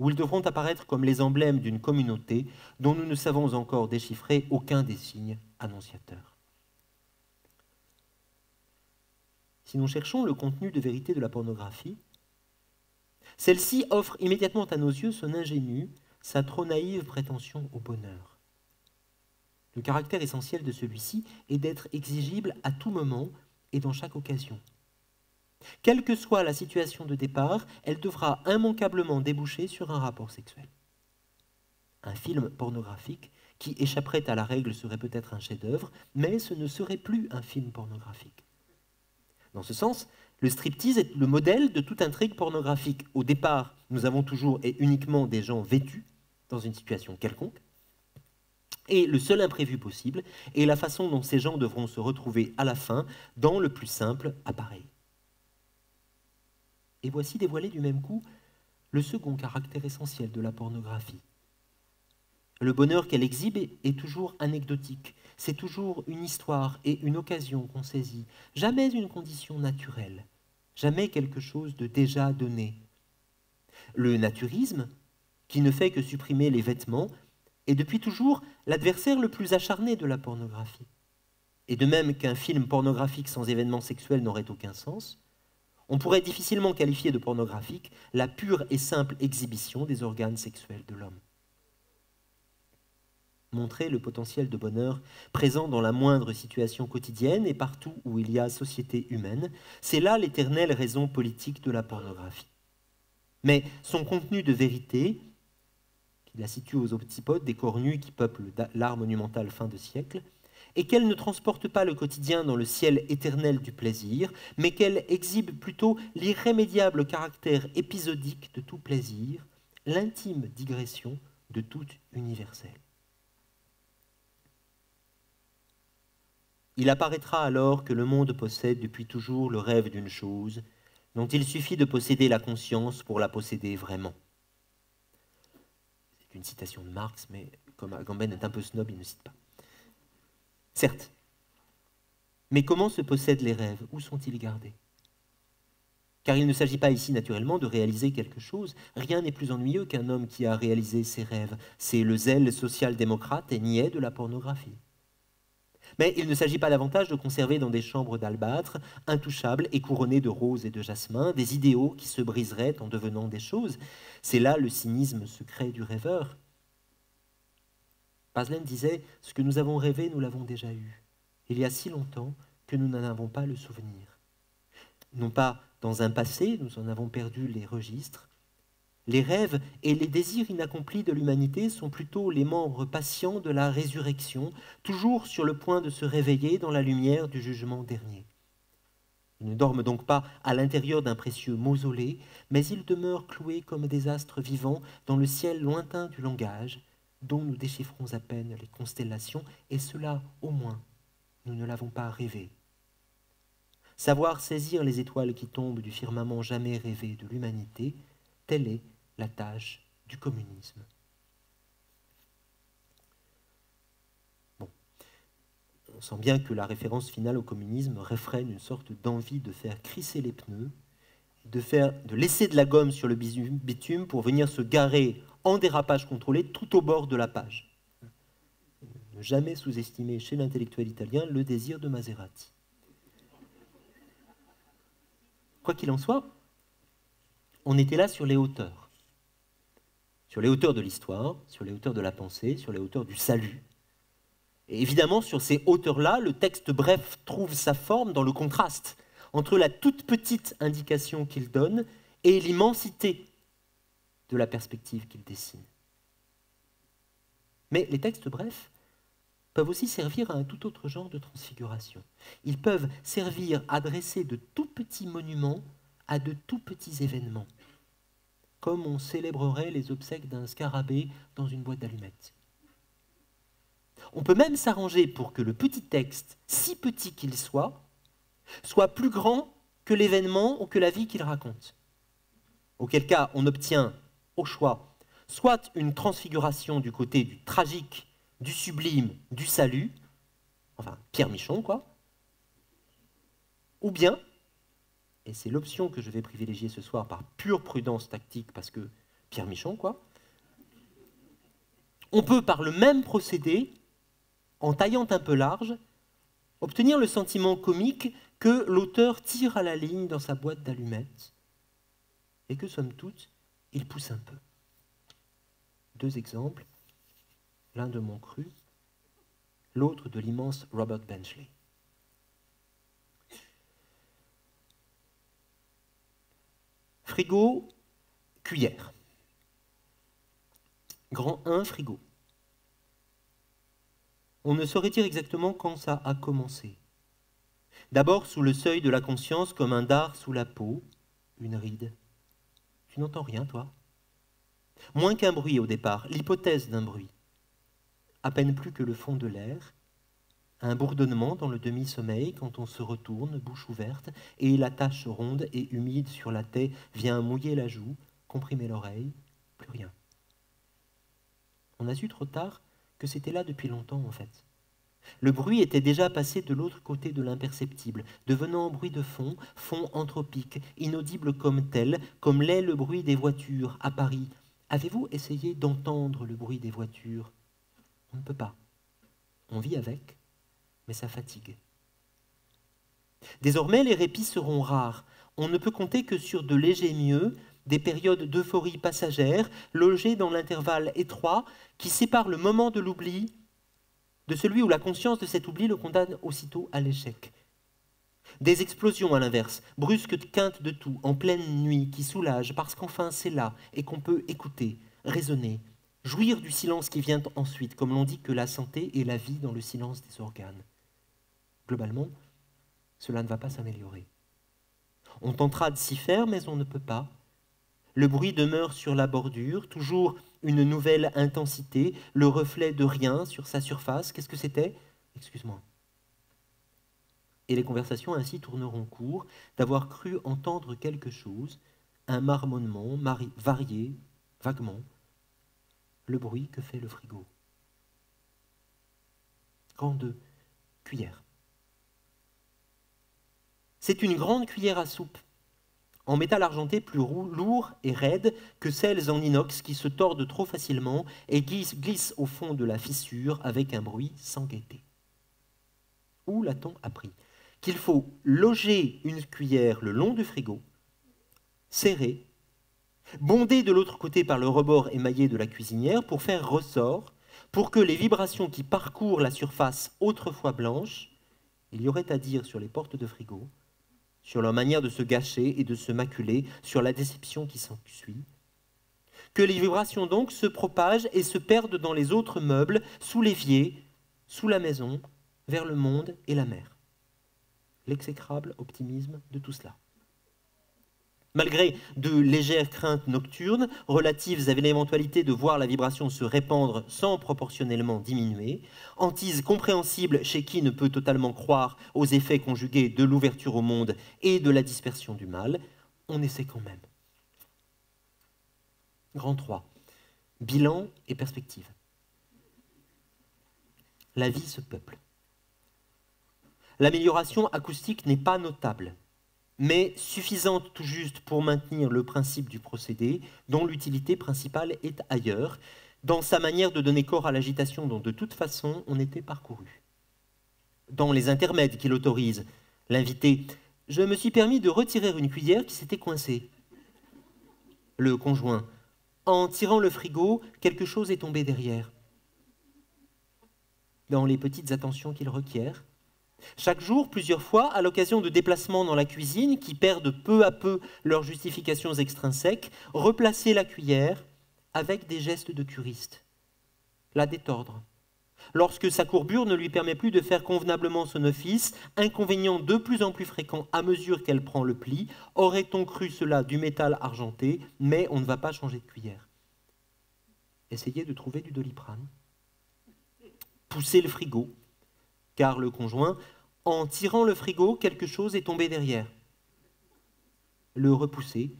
où ils devront apparaître comme les emblèmes d'une communauté dont nous ne savons encore déchiffrer aucun des signes annonciateurs. Si nous cherchons le contenu de vérité de la pornographie, celle-ci offre immédiatement à nos yeux son ingénue, sa trop naïve prétention au bonheur. Le caractère essentiel de celui-ci est d'être exigible à tout moment et dans chaque occasion. Quelle que soit la situation de départ, elle devra immanquablement déboucher sur un rapport sexuel. Un film pornographique qui échapperait à la règle serait peut-être un chef-d'œuvre, mais ce ne serait plus un film pornographique. Dans ce sens, le striptease est le modèle de toute intrigue pornographique. Au départ, nous avons toujours et uniquement des gens vêtus dans une situation quelconque. Et le seul imprévu possible est la façon dont ces gens devront se retrouver à la fin dans le plus simple appareil. Et voici dévoilé du même coup le second caractère essentiel de la pornographie. Le bonheur qu'elle exhibe est toujours anecdotique, c'est toujours une histoire et une occasion qu'on saisit, jamais une condition naturelle, jamais quelque chose de déjà donné. Le naturisme, qui ne fait que supprimer les vêtements, est depuis toujours l'adversaire le plus acharné de la pornographie. Et de même qu'un film pornographique sans événements sexuels n'aurait aucun sens, on pourrait difficilement qualifier de pornographique la pure et simple exhibition des organes sexuels de l'homme montrer le potentiel de bonheur présent dans la moindre situation quotidienne et partout où il y a société humaine, c'est là l'éternelle raison politique de la pornographie. Mais son contenu de vérité, qui la situe aux antipodes des corps nus qui peuplent l'art monumental fin de siècle, est qu'elle ne transporte pas le quotidien dans le ciel éternel du plaisir, mais qu'elle exhibe plutôt l'irrémédiable caractère épisodique de tout plaisir, l'intime digression de tout universel. Il apparaîtra alors que le monde possède depuis toujours le rêve d'une chose dont il suffit de posséder la conscience pour la posséder vraiment. C'est une citation de Marx, mais comme Agamben est un peu snob, il ne cite pas. Certes. Mais comment se possèdent les rêves? Où sont-ils gardés? Car il ne s'agit pas ici naturellement de réaliser quelque chose. Rien n'est plus ennuyeux qu'un homme qui a réalisé ses rêves. C'est le zèle social-démocrate et niais de la pornographie. Mais il ne s'agit pas davantage de conserver dans des chambres d'albâtre, intouchables et couronnées de roses et de jasmin, des idéaux qui se briseraient en devenant des choses. C'est là le cynisme secret du rêveur. Baslen disait Ce que nous avons rêvé, nous l'avons déjà eu. Il y a si longtemps que nous n'en avons pas le souvenir. Non pas dans un passé, nous en avons perdu les registres. Les rêves et les désirs inaccomplis de l'humanité sont plutôt les membres patients de la résurrection, toujours sur le point de se réveiller dans la lumière du jugement dernier. Ils ne dorment donc pas à l'intérieur d'un précieux mausolée, mais ils demeurent cloués comme des astres vivants dans le ciel lointain du langage, dont nous déchiffrons à peine les constellations, et cela, au moins, nous ne l'avons pas rêvé. Savoir saisir les étoiles qui tombent du firmament jamais rêvé de l'humanité, telle est la tâche du communisme. On sent bien que la référence finale au communisme réfrène une sorte d'envie de faire crisser les pneus, de, faire, de laisser de la gomme sur le bitume pour venir se garer en dérapage contrôlé tout au bord de la page. Ne jamais sous-estimer chez l'intellectuel italien le désir de Maserati. Quoi qu'il en soit, on était là sur les hauteurs. Sur les hauteurs de l'histoire, sur les hauteurs de la pensée, sur les hauteurs du salut, et évidemment, sur ces hauteurs-là, le texte bref trouve sa forme dans le contraste entre la toute petite indication qu'il donne et l'immensité de la perspective qu'il dessine. Mais les textes brefs peuvent aussi servir à un tout autre genre de transfiguration. Ils peuvent servir à dresser de tout petits monuments à de tout petits événements, comme on célébrerait les obsèques d'un scarabée dans une boîte d'allumettes. On peut même s'arranger pour que le petit texte, si petit qu'il soit, soit plus grand que l'événement ou que la vie qu'il raconte. Auquel cas, on obtient, au choix, soit une transfiguration du côté du tragique, du sublime, du salut, enfin Pierre Michon, quoi, ou bien, et c'est l'option que je vais privilégier ce soir par pure prudence tactique, parce que Pierre Michon, quoi, on peut par le même procédé en taillant un peu large, obtenir le sentiment comique que l'auteur tire à la ligne dans sa boîte d'allumettes et que, somme toute, il pousse un peu. Deux exemples, l'un de cru, l'autre de l'immense Robert Benchley. Frigo, cuillère. Grand 1, frigo. On ne saurait dire exactement quand ça a commencé. D'abord sous le seuil de la conscience comme un dard sous la peau, une ride. Tu n'entends rien, toi? Moins qu'un bruit au départ, l'hypothèse d'un bruit. À peine plus que le fond de l'air, un bourdonnement dans le demi-sommeil quand on se retourne, bouche ouverte, et la tache ronde et humide sur la tête vient mouiller la joue, comprimer l'oreille, plus rien. On a su trop tard que c'était là depuis longtemps en fait. Le bruit était déjà passé de l'autre côté de l'imperceptible, devenant bruit de fond, fond anthropique, inaudible comme tel, comme l'est le bruit des voitures à Paris. Avez-vous essayé d'entendre le bruit des voitures? On ne peut pas. On vit avec, mais ça fatigue. Désormais, les répits seront rares. On ne peut compter que sur de légers mieux, des périodes d'euphorie passagère, logées dans l'intervalle étroit qui sépare le moment de l'oubli de celui où la conscience de cet oubli le condamne aussitôt à l'échec. Des explosions, à l'inverse, brusques quintes de tout, en pleine nuit, qui soulagent, parce qu'enfin c'est là, et qu'on peut écouter, raisonner, jouir du silence qui vient ensuite, comme l'on dit que la santé est la vie dans le silence des organes. Globalement, cela ne va pas s'améliorer. On tentera de s'y faire, mais on ne peut pas, le bruit demeure sur la bordure, toujours une nouvelle intensité, le reflet de rien sur sa surface. Qu'est-ce que c'était? Excuse-moi. Et les conversations ainsi tourneront court, d'avoir cru entendre quelque chose, un marmonnement varié, vaguement, le bruit que fait le frigo. Grande cuillère. C'est une grande cuillère à soupe en métal argenté plus lourd et raide que celles en inox qui se tordent trop facilement et glissent, au fond de la fissure avec un bruit sans gaieté. Où l'a-t-on appris Qu'il faut loger une cuillère le long du frigo, serrée, bondée de l'autre côté par le rebord émaillé de la cuisinière pour faire ressort, pour que les vibrations qui parcourent la surface autrefois blanche, il y aurait à dire sur les portes de frigo, sur leur manière de se gâcher et de se maculer, sur la déception qui s'ensuit, que les vibrations donc se propagent et se perdent dans les autres meubles, sous l'évier, sous la maison, vers le monde et la mer. L'exécrable optimisme de tout cela. Malgré de légères craintes nocturnes relatives à l'éventualité de voir la vibration se répandre sans proportionnellement diminuer, hantise compréhensible chez qui ne peut totalement croire aux effets conjugués de l'ouverture au monde et de la dispersion du mal, on essaie quand même. Grand 3. Bilan et perspective. La vie se peuple. L'amélioration acoustique n'est pas notable mais suffisante tout juste pour maintenir le principe du procédé, dont l'utilité principale est ailleurs, dans sa manière de donner corps à l'agitation dont de toute façon on était parcouru. Dans les intermèdes qu'il autorise, l'invité Je me suis permis de retirer une cuillère qui s'était coincée. Le conjoint En tirant le frigo, quelque chose est tombé derrière. Dans les petites attentions qu'il requiert, chaque jour, plusieurs fois, à l'occasion de déplacements dans la cuisine qui perdent peu à peu leurs justifications extrinsèques, replacer la cuillère avec des gestes de curiste, la détordre. Lorsque sa courbure ne lui permet plus de faire convenablement son office, inconvénient de plus en plus fréquent à mesure qu'elle prend le pli, aurait-on cru cela du métal argenté, mais on ne va pas changer de cuillère. Essayez de trouver du doliprane. Poussez le frigo, car le conjoint, en tirant le frigo, quelque chose est tombé derrière. Le repousser,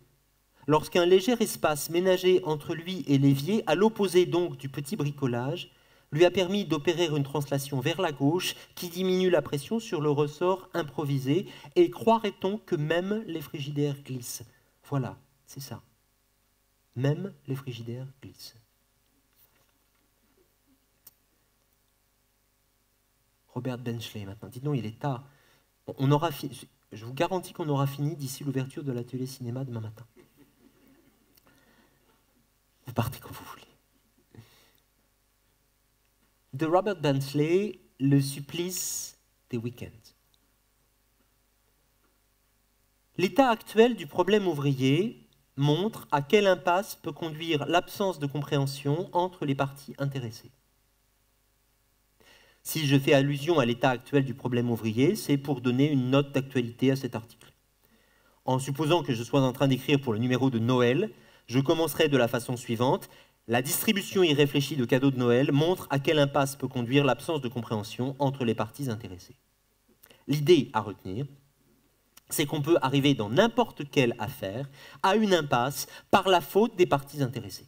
lorsqu'un léger espace ménagé entre lui et l'évier, à l'opposé donc du petit bricolage, lui a permis d'opérer une translation vers la gauche qui diminue la pression sur le ressort improvisé, et croirait-on que même les frigidaires glissent? Voilà, c'est ça. Même les frigidaires glissent. Robert Benchley maintenant. Dites donc, il est tard. On aura Je vous garantis qu'on aura fini d'ici l'ouverture de l'atelier cinéma demain matin. Vous partez quand vous voulez. De Robert Benchley, Le supplice des week-ends. L'état actuel du problème ouvrier montre à quelle impasse peut conduire l'absence de compréhension entre les parties intéressées. Si je fais allusion à l'état actuel du problème ouvrier, c'est pour donner une note d'actualité à cet article. En supposant que je sois en train d'écrire pour le numéro de Noël, je commencerai de la façon suivante. La distribution irréfléchie de cadeaux de Noël montre à quelle impasse peut conduire l'absence de compréhension entre les parties intéressées. L'idée à retenir, c'est qu'on peut arriver dans n'importe quelle affaire à une impasse par la faute des parties intéressées,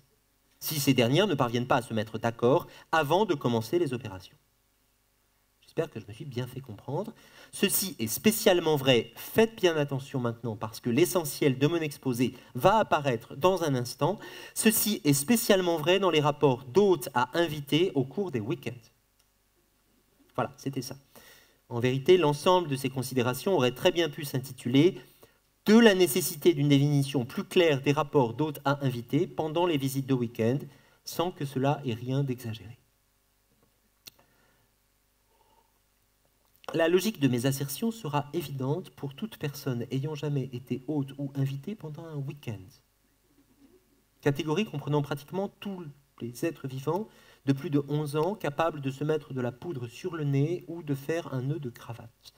si ces dernières ne parviennent pas à se mettre d'accord avant de commencer les opérations. J'espère que je me suis bien fait comprendre. Ceci est spécialement vrai, faites bien attention maintenant parce que l'essentiel de mon exposé va apparaître dans un instant. Ceci est spécialement vrai dans les rapports d'hôtes à invités au cours des week-ends. Voilà, c'était ça. En vérité, l'ensemble de ces considérations aurait très bien pu s'intituler de la nécessité d'une définition plus claire des rapports d'hôtes à invités pendant les visites de week-end, sans que cela ait rien d'exagéré. La logique de mes assertions sera évidente pour toute personne ayant jamais été hôte ou invitée pendant un week-end. Catégorie comprenant pratiquement tous les êtres vivants de plus de 11 ans capables de se mettre de la poudre sur le nez ou de faire un nœud de cravate.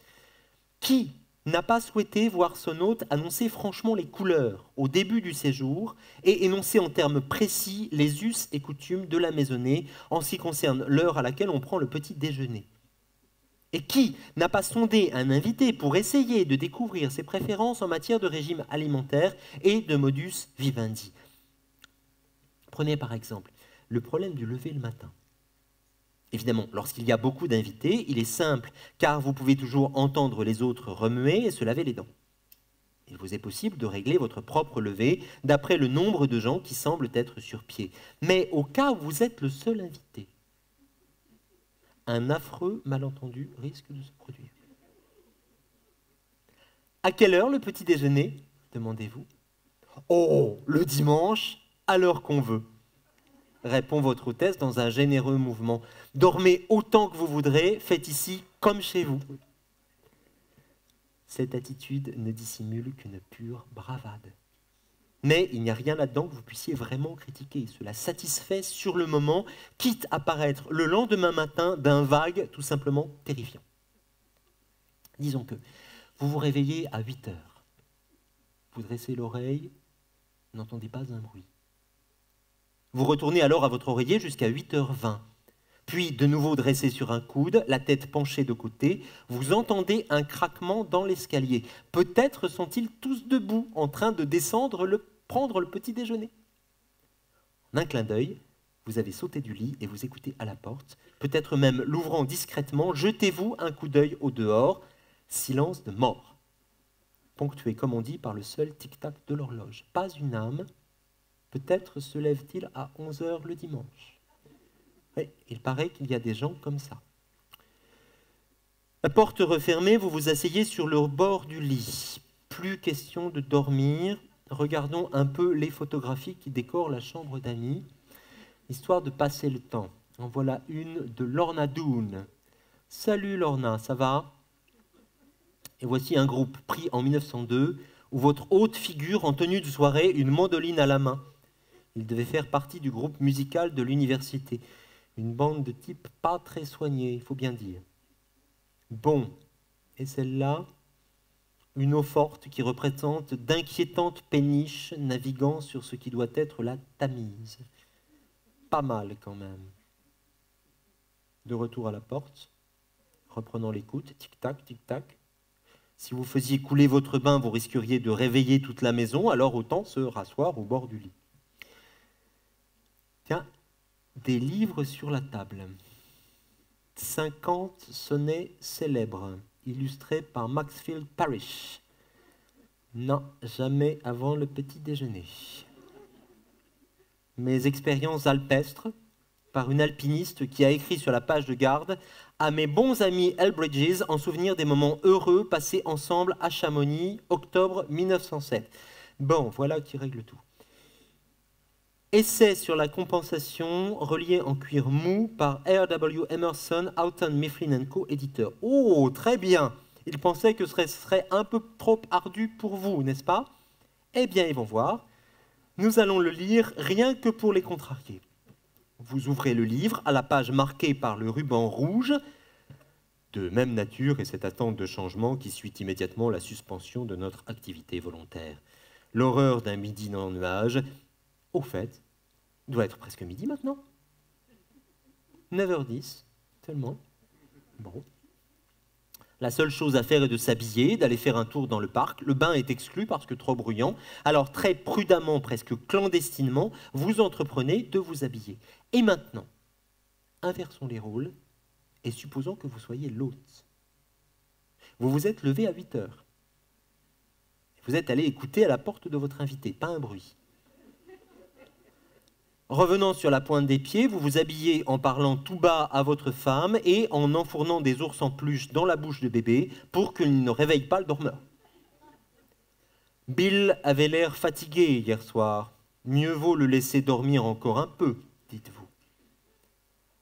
Qui n'a pas souhaité voir son hôte annoncer franchement les couleurs au début du séjour et énoncer en termes précis les us et coutumes de la maisonnée en ce qui concerne l'heure à laquelle on prend le petit déjeuner? Et qui n'a pas sondé un invité pour essayer de découvrir ses préférences en matière de régime alimentaire et de modus vivendi? Prenez par exemple le problème du lever le matin. Évidemment, lorsqu'il y a beaucoup d'invités, il est simple, car vous pouvez toujours entendre les autres remuer et se laver les dents. Il vous est possible de régler votre propre lever d'après le nombre de gens qui semblent être sur pied. Mais au cas où vous êtes le seul invité, un affreux malentendu risque de se produire. À quelle heure le petit déjeuner? demandez-vous. Oh, le dimanche, à l'heure qu'on veut. répond votre hôtesse dans un généreux mouvement. Dormez autant que vous voudrez, faites ici comme chez vous. Cette attitude ne dissimule qu'une pure bravade. Mais il n'y a rien là-dedans que vous puissiez vraiment critiquer. Cela satisfait sur le moment, quitte à paraître le lendemain matin d'un vague tout simplement terrifiant. Disons que vous vous réveillez à 8 heures. Vous dressez l'oreille, n'entendez pas un bruit. Vous retournez alors à votre oreiller jusqu'à 8h20. Puis, de nouveau dressé sur un coude, la tête penchée de côté, vous entendez un craquement dans l'escalier. Peut-être sont-ils tous debout, en train de descendre, le, prendre le petit déjeuner. En un clin d'œil, vous avez sauté du lit et vous écoutez à la porte, peut-être même l'ouvrant discrètement, jetez-vous un coup d'œil au dehors, silence de mort, ponctué, comme on dit, par le seul tic-tac de l'horloge. Pas une âme, Peut-être se lève-t-il à 11 heures le dimanche. Oui, il paraît qu'il y a des gens comme ça. La porte refermée, vous vous asseyez sur le bord du lit. Plus question de dormir. Regardons un peu les photographies qui décorent la chambre d'amis, histoire de passer le temps. En voilà une de Lorna Doone. Salut Lorna, ça va? Et voici un groupe pris en 1902 où votre haute figure en tenue de soirée, une mandoline à la main. Il devait faire partie du groupe musical de l'université. Une bande de types pas très soignés, il faut bien dire. Bon, et celle-là, une eau forte qui représente d'inquiétantes péniches naviguant sur ce qui doit être la Tamise. Pas mal quand même. De retour à la porte, reprenant l'écoute, tic-tac, tic-tac. Si vous faisiez couler votre bain, vous risqueriez de réveiller toute la maison, alors autant se rasseoir au bord du lit. Tiens, des livres sur la table. 50 sonnets célèbres, illustrés par Maxfield Parrish. Non, jamais avant le petit déjeuner. Mes expériences alpestres, par une alpiniste qui a écrit sur la page de garde à mes bons amis Elbridges en souvenir des moments heureux passés ensemble à Chamonix, octobre 1907. Bon, voilà qui règle tout. Essai sur la compensation relié en cuir mou par R.W. Emerson, Houghton Mifflin Co. éditeur. Oh, très bien Il pensait que ce serait un peu trop ardu pour vous, n'est-ce pas? Eh bien, ils vont voir. Nous allons le lire rien que pour les contrarier. Vous ouvrez le livre à la page marquée par le ruban rouge, de même nature et cette attente de changement qui suit immédiatement la suspension de notre activité volontaire. L'horreur d'un midi dans le nuage. Au fait, il doit être presque midi maintenant. 9h10, tellement. Bon. La seule chose à faire est de s'habiller, d'aller faire un tour dans le parc. Le bain est exclu parce que trop bruyant. Alors très prudemment, presque clandestinement, vous entreprenez de vous habiller. Et maintenant, inversons les rôles et supposons que vous soyez l'hôte. Vous vous êtes levé à 8 heures. Vous êtes allé écouter à la porte de votre invité, pas un bruit. Revenant sur la pointe des pieds, vous vous habillez en parlant tout bas à votre femme et en enfournant des ours en peluche dans la bouche de bébé pour qu'il ne réveille pas le dormeur. Bill avait l'air fatigué hier soir. Mieux vaut le laisser dormir encore un peu, dites-vous.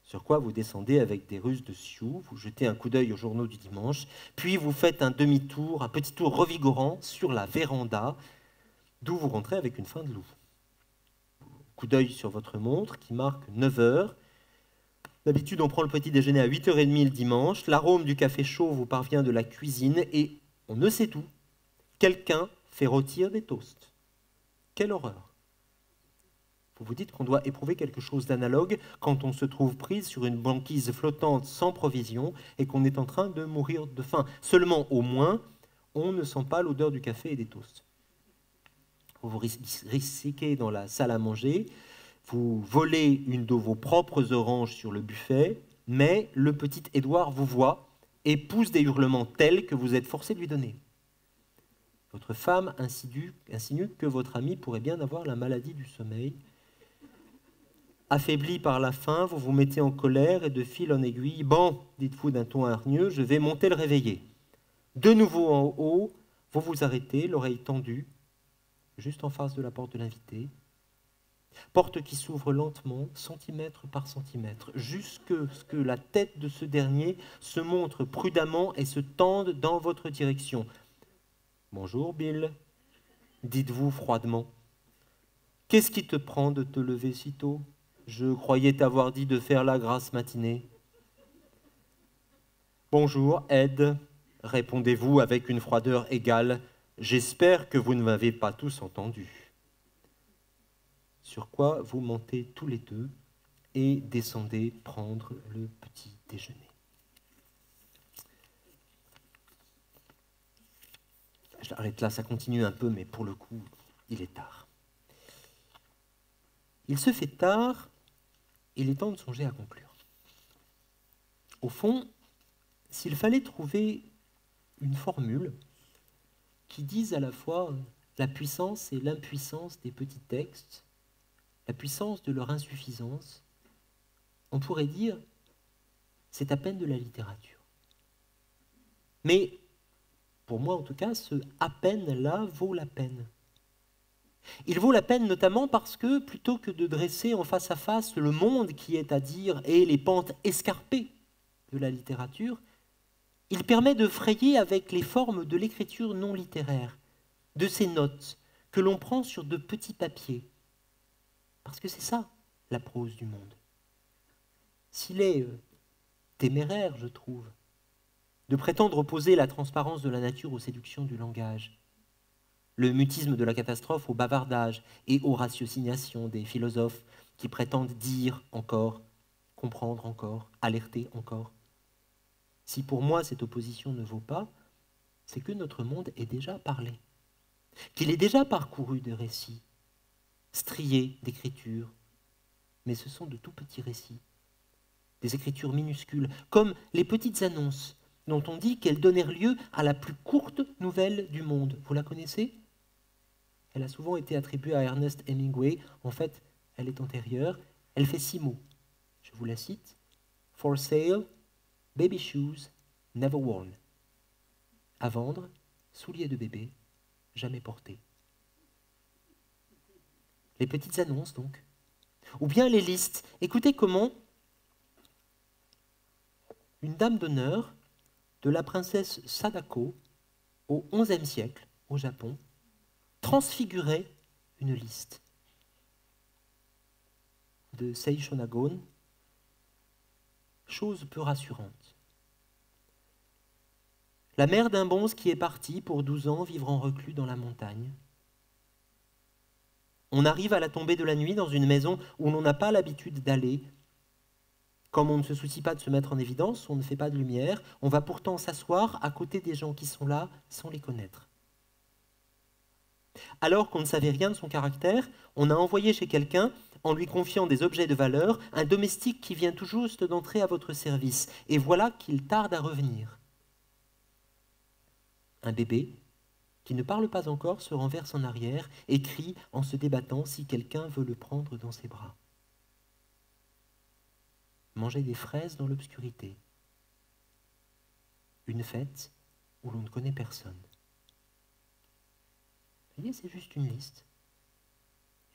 Sur quoi vous descendez avec des ruses de Sioux, vous jetez un coup d'œil aux journaux du dimanche, puis vous faites un demi-tour, un petit tour revigorant sur la véranda, d'où vous rentrez avec une faim de loup d'œil sur votre montre qui marque 9 heures. D'habitude, on prend le petit déjeuner à 8h30 le dimanche. L'arôme du café chaud vous parvient de la cuisine et on ne sait tout. Quelqu'un fait rôtir des toasts. Quelle horreur Vous vous dites qu'on doit éprouver quelque chose d'analogue quand on se trouve prise sur une banquise flottante sans provision et qu'on est en train de mourir de faim. Seulement, au moins, on ne sent pas l'odeur du café et des toasts vous risquez dans la salle à manger, vous volez une de vos propres oranges sur le buffet, mais le petit Édouard vous voit et pousse des hurlements tels que vous êtes forcé de lui donner. Votre femme insinue, insinue que votre ami pourrait bien avoir la maladie du sommeil. Affaibli par la faim, vous vous mettez en colère et de fil en aiguille, bon, dites-vous d'un ton hargneux, je vais monter le réveiller. De nouveau en haut, vous vous arrêtez, l'oreille tendue, juste en face de la porte de l'invité. Porte qui s'ouvre lentement, centimètre par centimètre, jusque ce que la tête de ce dernier se montre prudemment et se tende dans votre direction. Bonjour, Bill, dites-vous froidement. Qu'est-ce qui te prend de te lever si tôt? Je croyais t'avoir dit de faire la grasse matinée. Bonjour, Ed, répondez-vous avec une froideur égale. J'espère que vous ne m'avez pas tous entendu. Sur quoi vous montez tous les deux et descendez prendre le petit déjeuner. Je l'arrête là, ça continue un peu, mais pour le coup, il est tard. Il se fait tard, il est temps de songer à conclure. Au fond, s'il fallait trouver une formule qui dise à la fois la puissance et l'impuissance des petits textes, la puissance de leur insuffisance, on pourrait dire c'est à peine de la littérature. Mais pour moi en tout cas, ce à peine-là vaut la peine. Il vaut la peine notamment parce que plutôt que de dresser en face à face le monde qui est à dire et les pentes escarpées de la littérature, il permet de frayer avec les formes de l'écriture non littéraire, de ces notes que l'on prend sur de petits papiers, parce que c'est ça, la prose du monde. S'il est euh, téméraire, je trouve, de prétendre opposer la transparence de la nature aux séductions du langage, le mutisme de la catastrophe au bavardage et aux ratiocinations des philosophes qui prétendent dire encore, comprendre encore, alerter encore. Si pour moi cette opposition ne vaut pas, c'est que notre monde est déjà parlé, qu'il est déjà parcouru de récits, striés d'écritures, mais ce sont de tout petits récits, des écritures minuscules, comme les petites annonces dont on dit qu'elles donnèrent lieu à la plus courte nouvelle du monde. Vous la connaissez? Elle a souvent été attribuée à Ernest Hemingway. En fait, elle est antérieure. Elle fait six mots. Je vous la cite. For sale, baby shoes, never worn. À vendre, souliers de bébé, jamais portés les petites annonces donc, ou bien les listes. Écoutez comment une dame d'honneur de la princesse Sadako au XIe siècle au Japon transfigurait une liste de Seishonagon, chose peu rassurante. La mère d'un bonze qui est parti pour douze ans vivre en reclus dans la montagne. On arrive à la tombée de la nuit dans une maison où l'on n'a pas l'habitude d'aller. Comme on ne se soucie pas de se mettre en évidence, on ne fait pas de lumière, on va pourtant s'asseoir à côté des gens qui sont là sans les connaître. Alors qu'on ne savait rien de son caractère, on a envoyé chez quelqu'un, en lui confiant des objets de valeur, un domestique qui vient tout juste d'entrer à votre service, et voilà qu'il tarde à revenir. Un bébé, qui ne parle pas encore, se renverse en arrière et crie en se débattant si quelqu'un veut le prendre dans ses bras. Manger des fraises dans l'obscurité. Une fête où l'on ne connaît personne. Vous voyez, c'est juste une liste.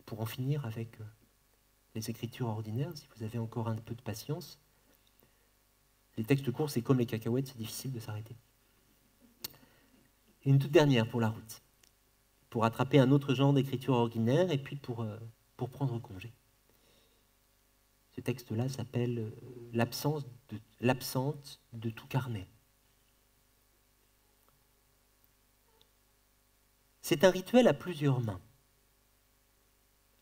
Pour en finir avec euh, les écritures ordinaires, si vous avez encore un peu de patience, les textes courts, c'est comme les cacahuètes, c'est difficile de s'arrêter une toute dernière pour la route, pour attraper un autre genre d'écriture ordinaire et puis pour, euh, pour prendre congé. Ce texte-là s'appelle euh, l'absence de, de tout carnet. C'est un rituel à plusieurs mains.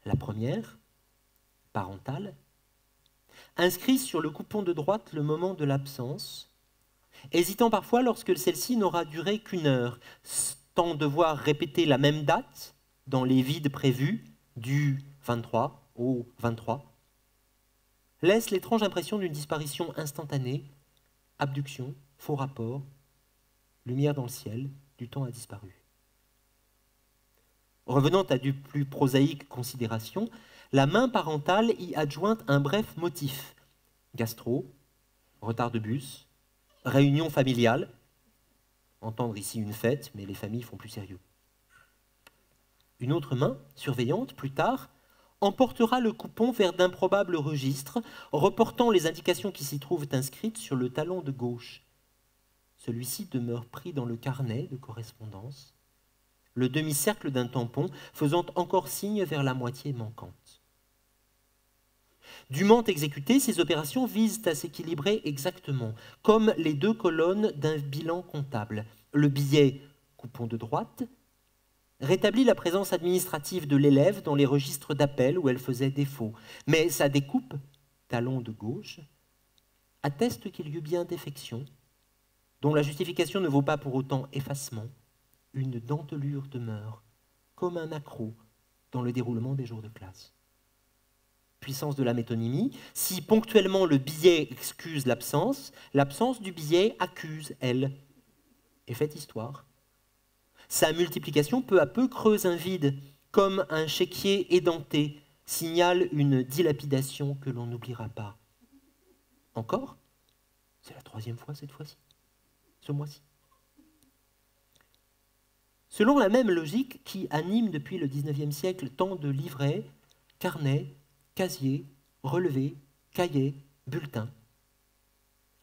La première, parentale, inscrit sur le coupon de droite le moment de l'absence hésitant parfois lorsque celle-ci n'aura duré qu'une heure, tant devoir répéter la même date dans les vides prévus du 23 au 23, laisse l'étrange impression d'une disparition instantanée, abduction, faux rapport, lumière dans le ciel, du temps a disparu. Revenant à du plus prosaïque considération, la main parentale y adjointe un bref motif. Gastro, retard de bus, réunion familiale, entendre ici une fête, mais les familles font plus sérieux. Une autre main, surveillante, plus tard, emportera le coupon vers d'improbables registres, reportant les indications qui s'y trouvent inscrites sur le talon de gauche. Celui-ci demeure pris dans le carnet de correspondance, le demi-cercle d'un tampon faisant encore signe vers la moitié manquante. Dûment exécutées, ces opérations visent à s'équilibrer exactement, comme les deux colonnes d'un bilan comptable. Le billet coupon de droite rétablit la présence administrative de l'élève dans les registres d'appel où elle faisait défaut, mais sa découpe, talon de gauche, atteste qu'il y eut bien défection, dont la justification ne vaut pas pour autant effacement, une dentelure demeure, comme un accroc dans le déroulement des jours de classe. Puissance de la métonymie, si ponctuellement le billet excuse l'absence, l'absence du billet accuse, elle, et fait histoire. Sa multiplication peu à peu creuse un vide, comme un chéquier édenté signale une dilapidation que l'on n'oubliera pas. Encore? C'est la troisième fois cette fois-ci, ce mois-ci? Selon la même logique qui anime depuis le XIXe siècle tant de livrets, carnets, casiers, relevés, cahiers, bulletins,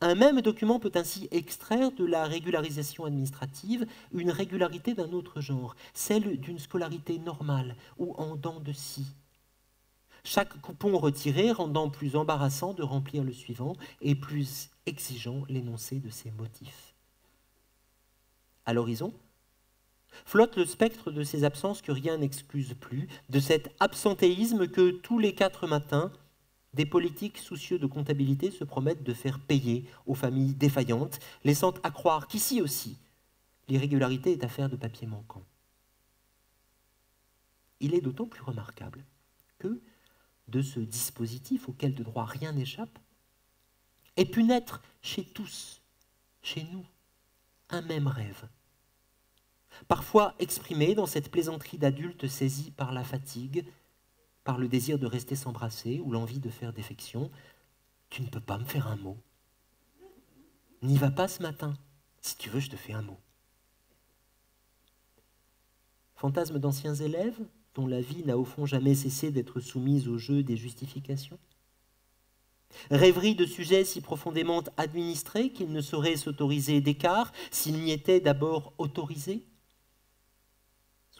un même document peut ainsi extraire de la régularisation administrative une régularité d'un autre genre, celle d'une scolarité normale ou en dents de scie. Chaque coupon retiré rendant plus embarrassant de remplir le suivant et plus exigeant l'énoncé de ses motifs. À l'horizon, flotte le spectre de ces absences que rien n'excuse plus, de cet absentéisme que tous les quatre matins des politiques soucieux de comptabilité se promettent de faire payer aux familles défaillantes, laissant à croire qu'ici aussi, l'irrégularité est affaire de papier manquant. Il est d'autant plus remarquable que, de ce dispositif auquel de droit rien n'échappe, ait pu naître chez tous, chez nous, un même rêve, parfois exprimé dans cette plaisanterie d'adultes saisis par la fatigue, par le désir de rester s'embrasser ou l'envie de faire défection, tu ne peux pas me faire un mot. N'y va pas ce matin. Si tu veux, je te fais un mot. Fantasme d'anciens élèves dont la vie n'a au fond jamais cessé d'être soumise au jeu des justifications Rêverie de sujets si profondément administrés qu'ils ne sauraient s'autoriser d'écart s'ils n'y étaient d'abord autorisés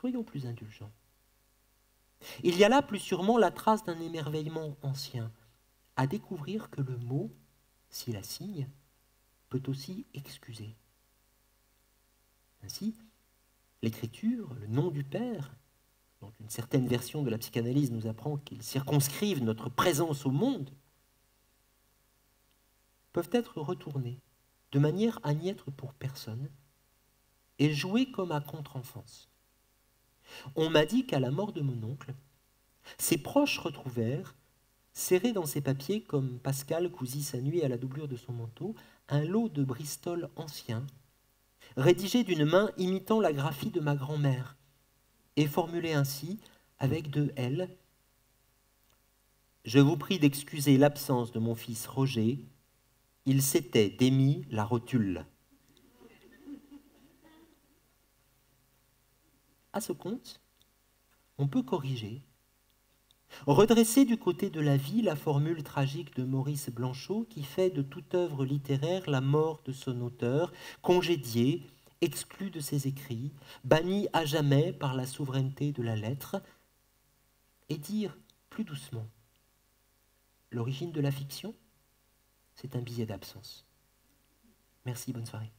Soyons plus indulgents. Il y a là plus sûrement la trace d'un émerveillement ancien, à découvrir que le mot, s'il assigne, peut aussi excuser. Ainsi, l'écriture, le nom du Père, dont une certaine version de la psychanalyse nous apprend qu'ils circonscrivent notre présence au monde, peuvent être retournés de manière à n'y être pour personne et jouer comme à contre-enfance. On m'a dit qu'à la mort de mon oncle, ses proches retrouvèrent, serré dans ses papiers comme Pascal cousit sa nuit à la doublure de son manteau, un lot de Bristol ancien, rédigé d'une main imitant la graphie de ma grand-mère, et formulé ainsi, avec deux L. Je vous prie d'excuser l'absence de mon fils Roger, il s'était démis la rotule. À ce compte, on peut corriger, redresser du côté de la vie la formule tragique de Maurice Blanchot qui fait de toute œuvre littéraire la mort de son auteur, congédié, exclu de ses écrits, banni à jamais par la souveraineté de la lettre, et dire plus doucement, l'origine de la fiction, c'est un billet d'absence. Merci, bonne soirée.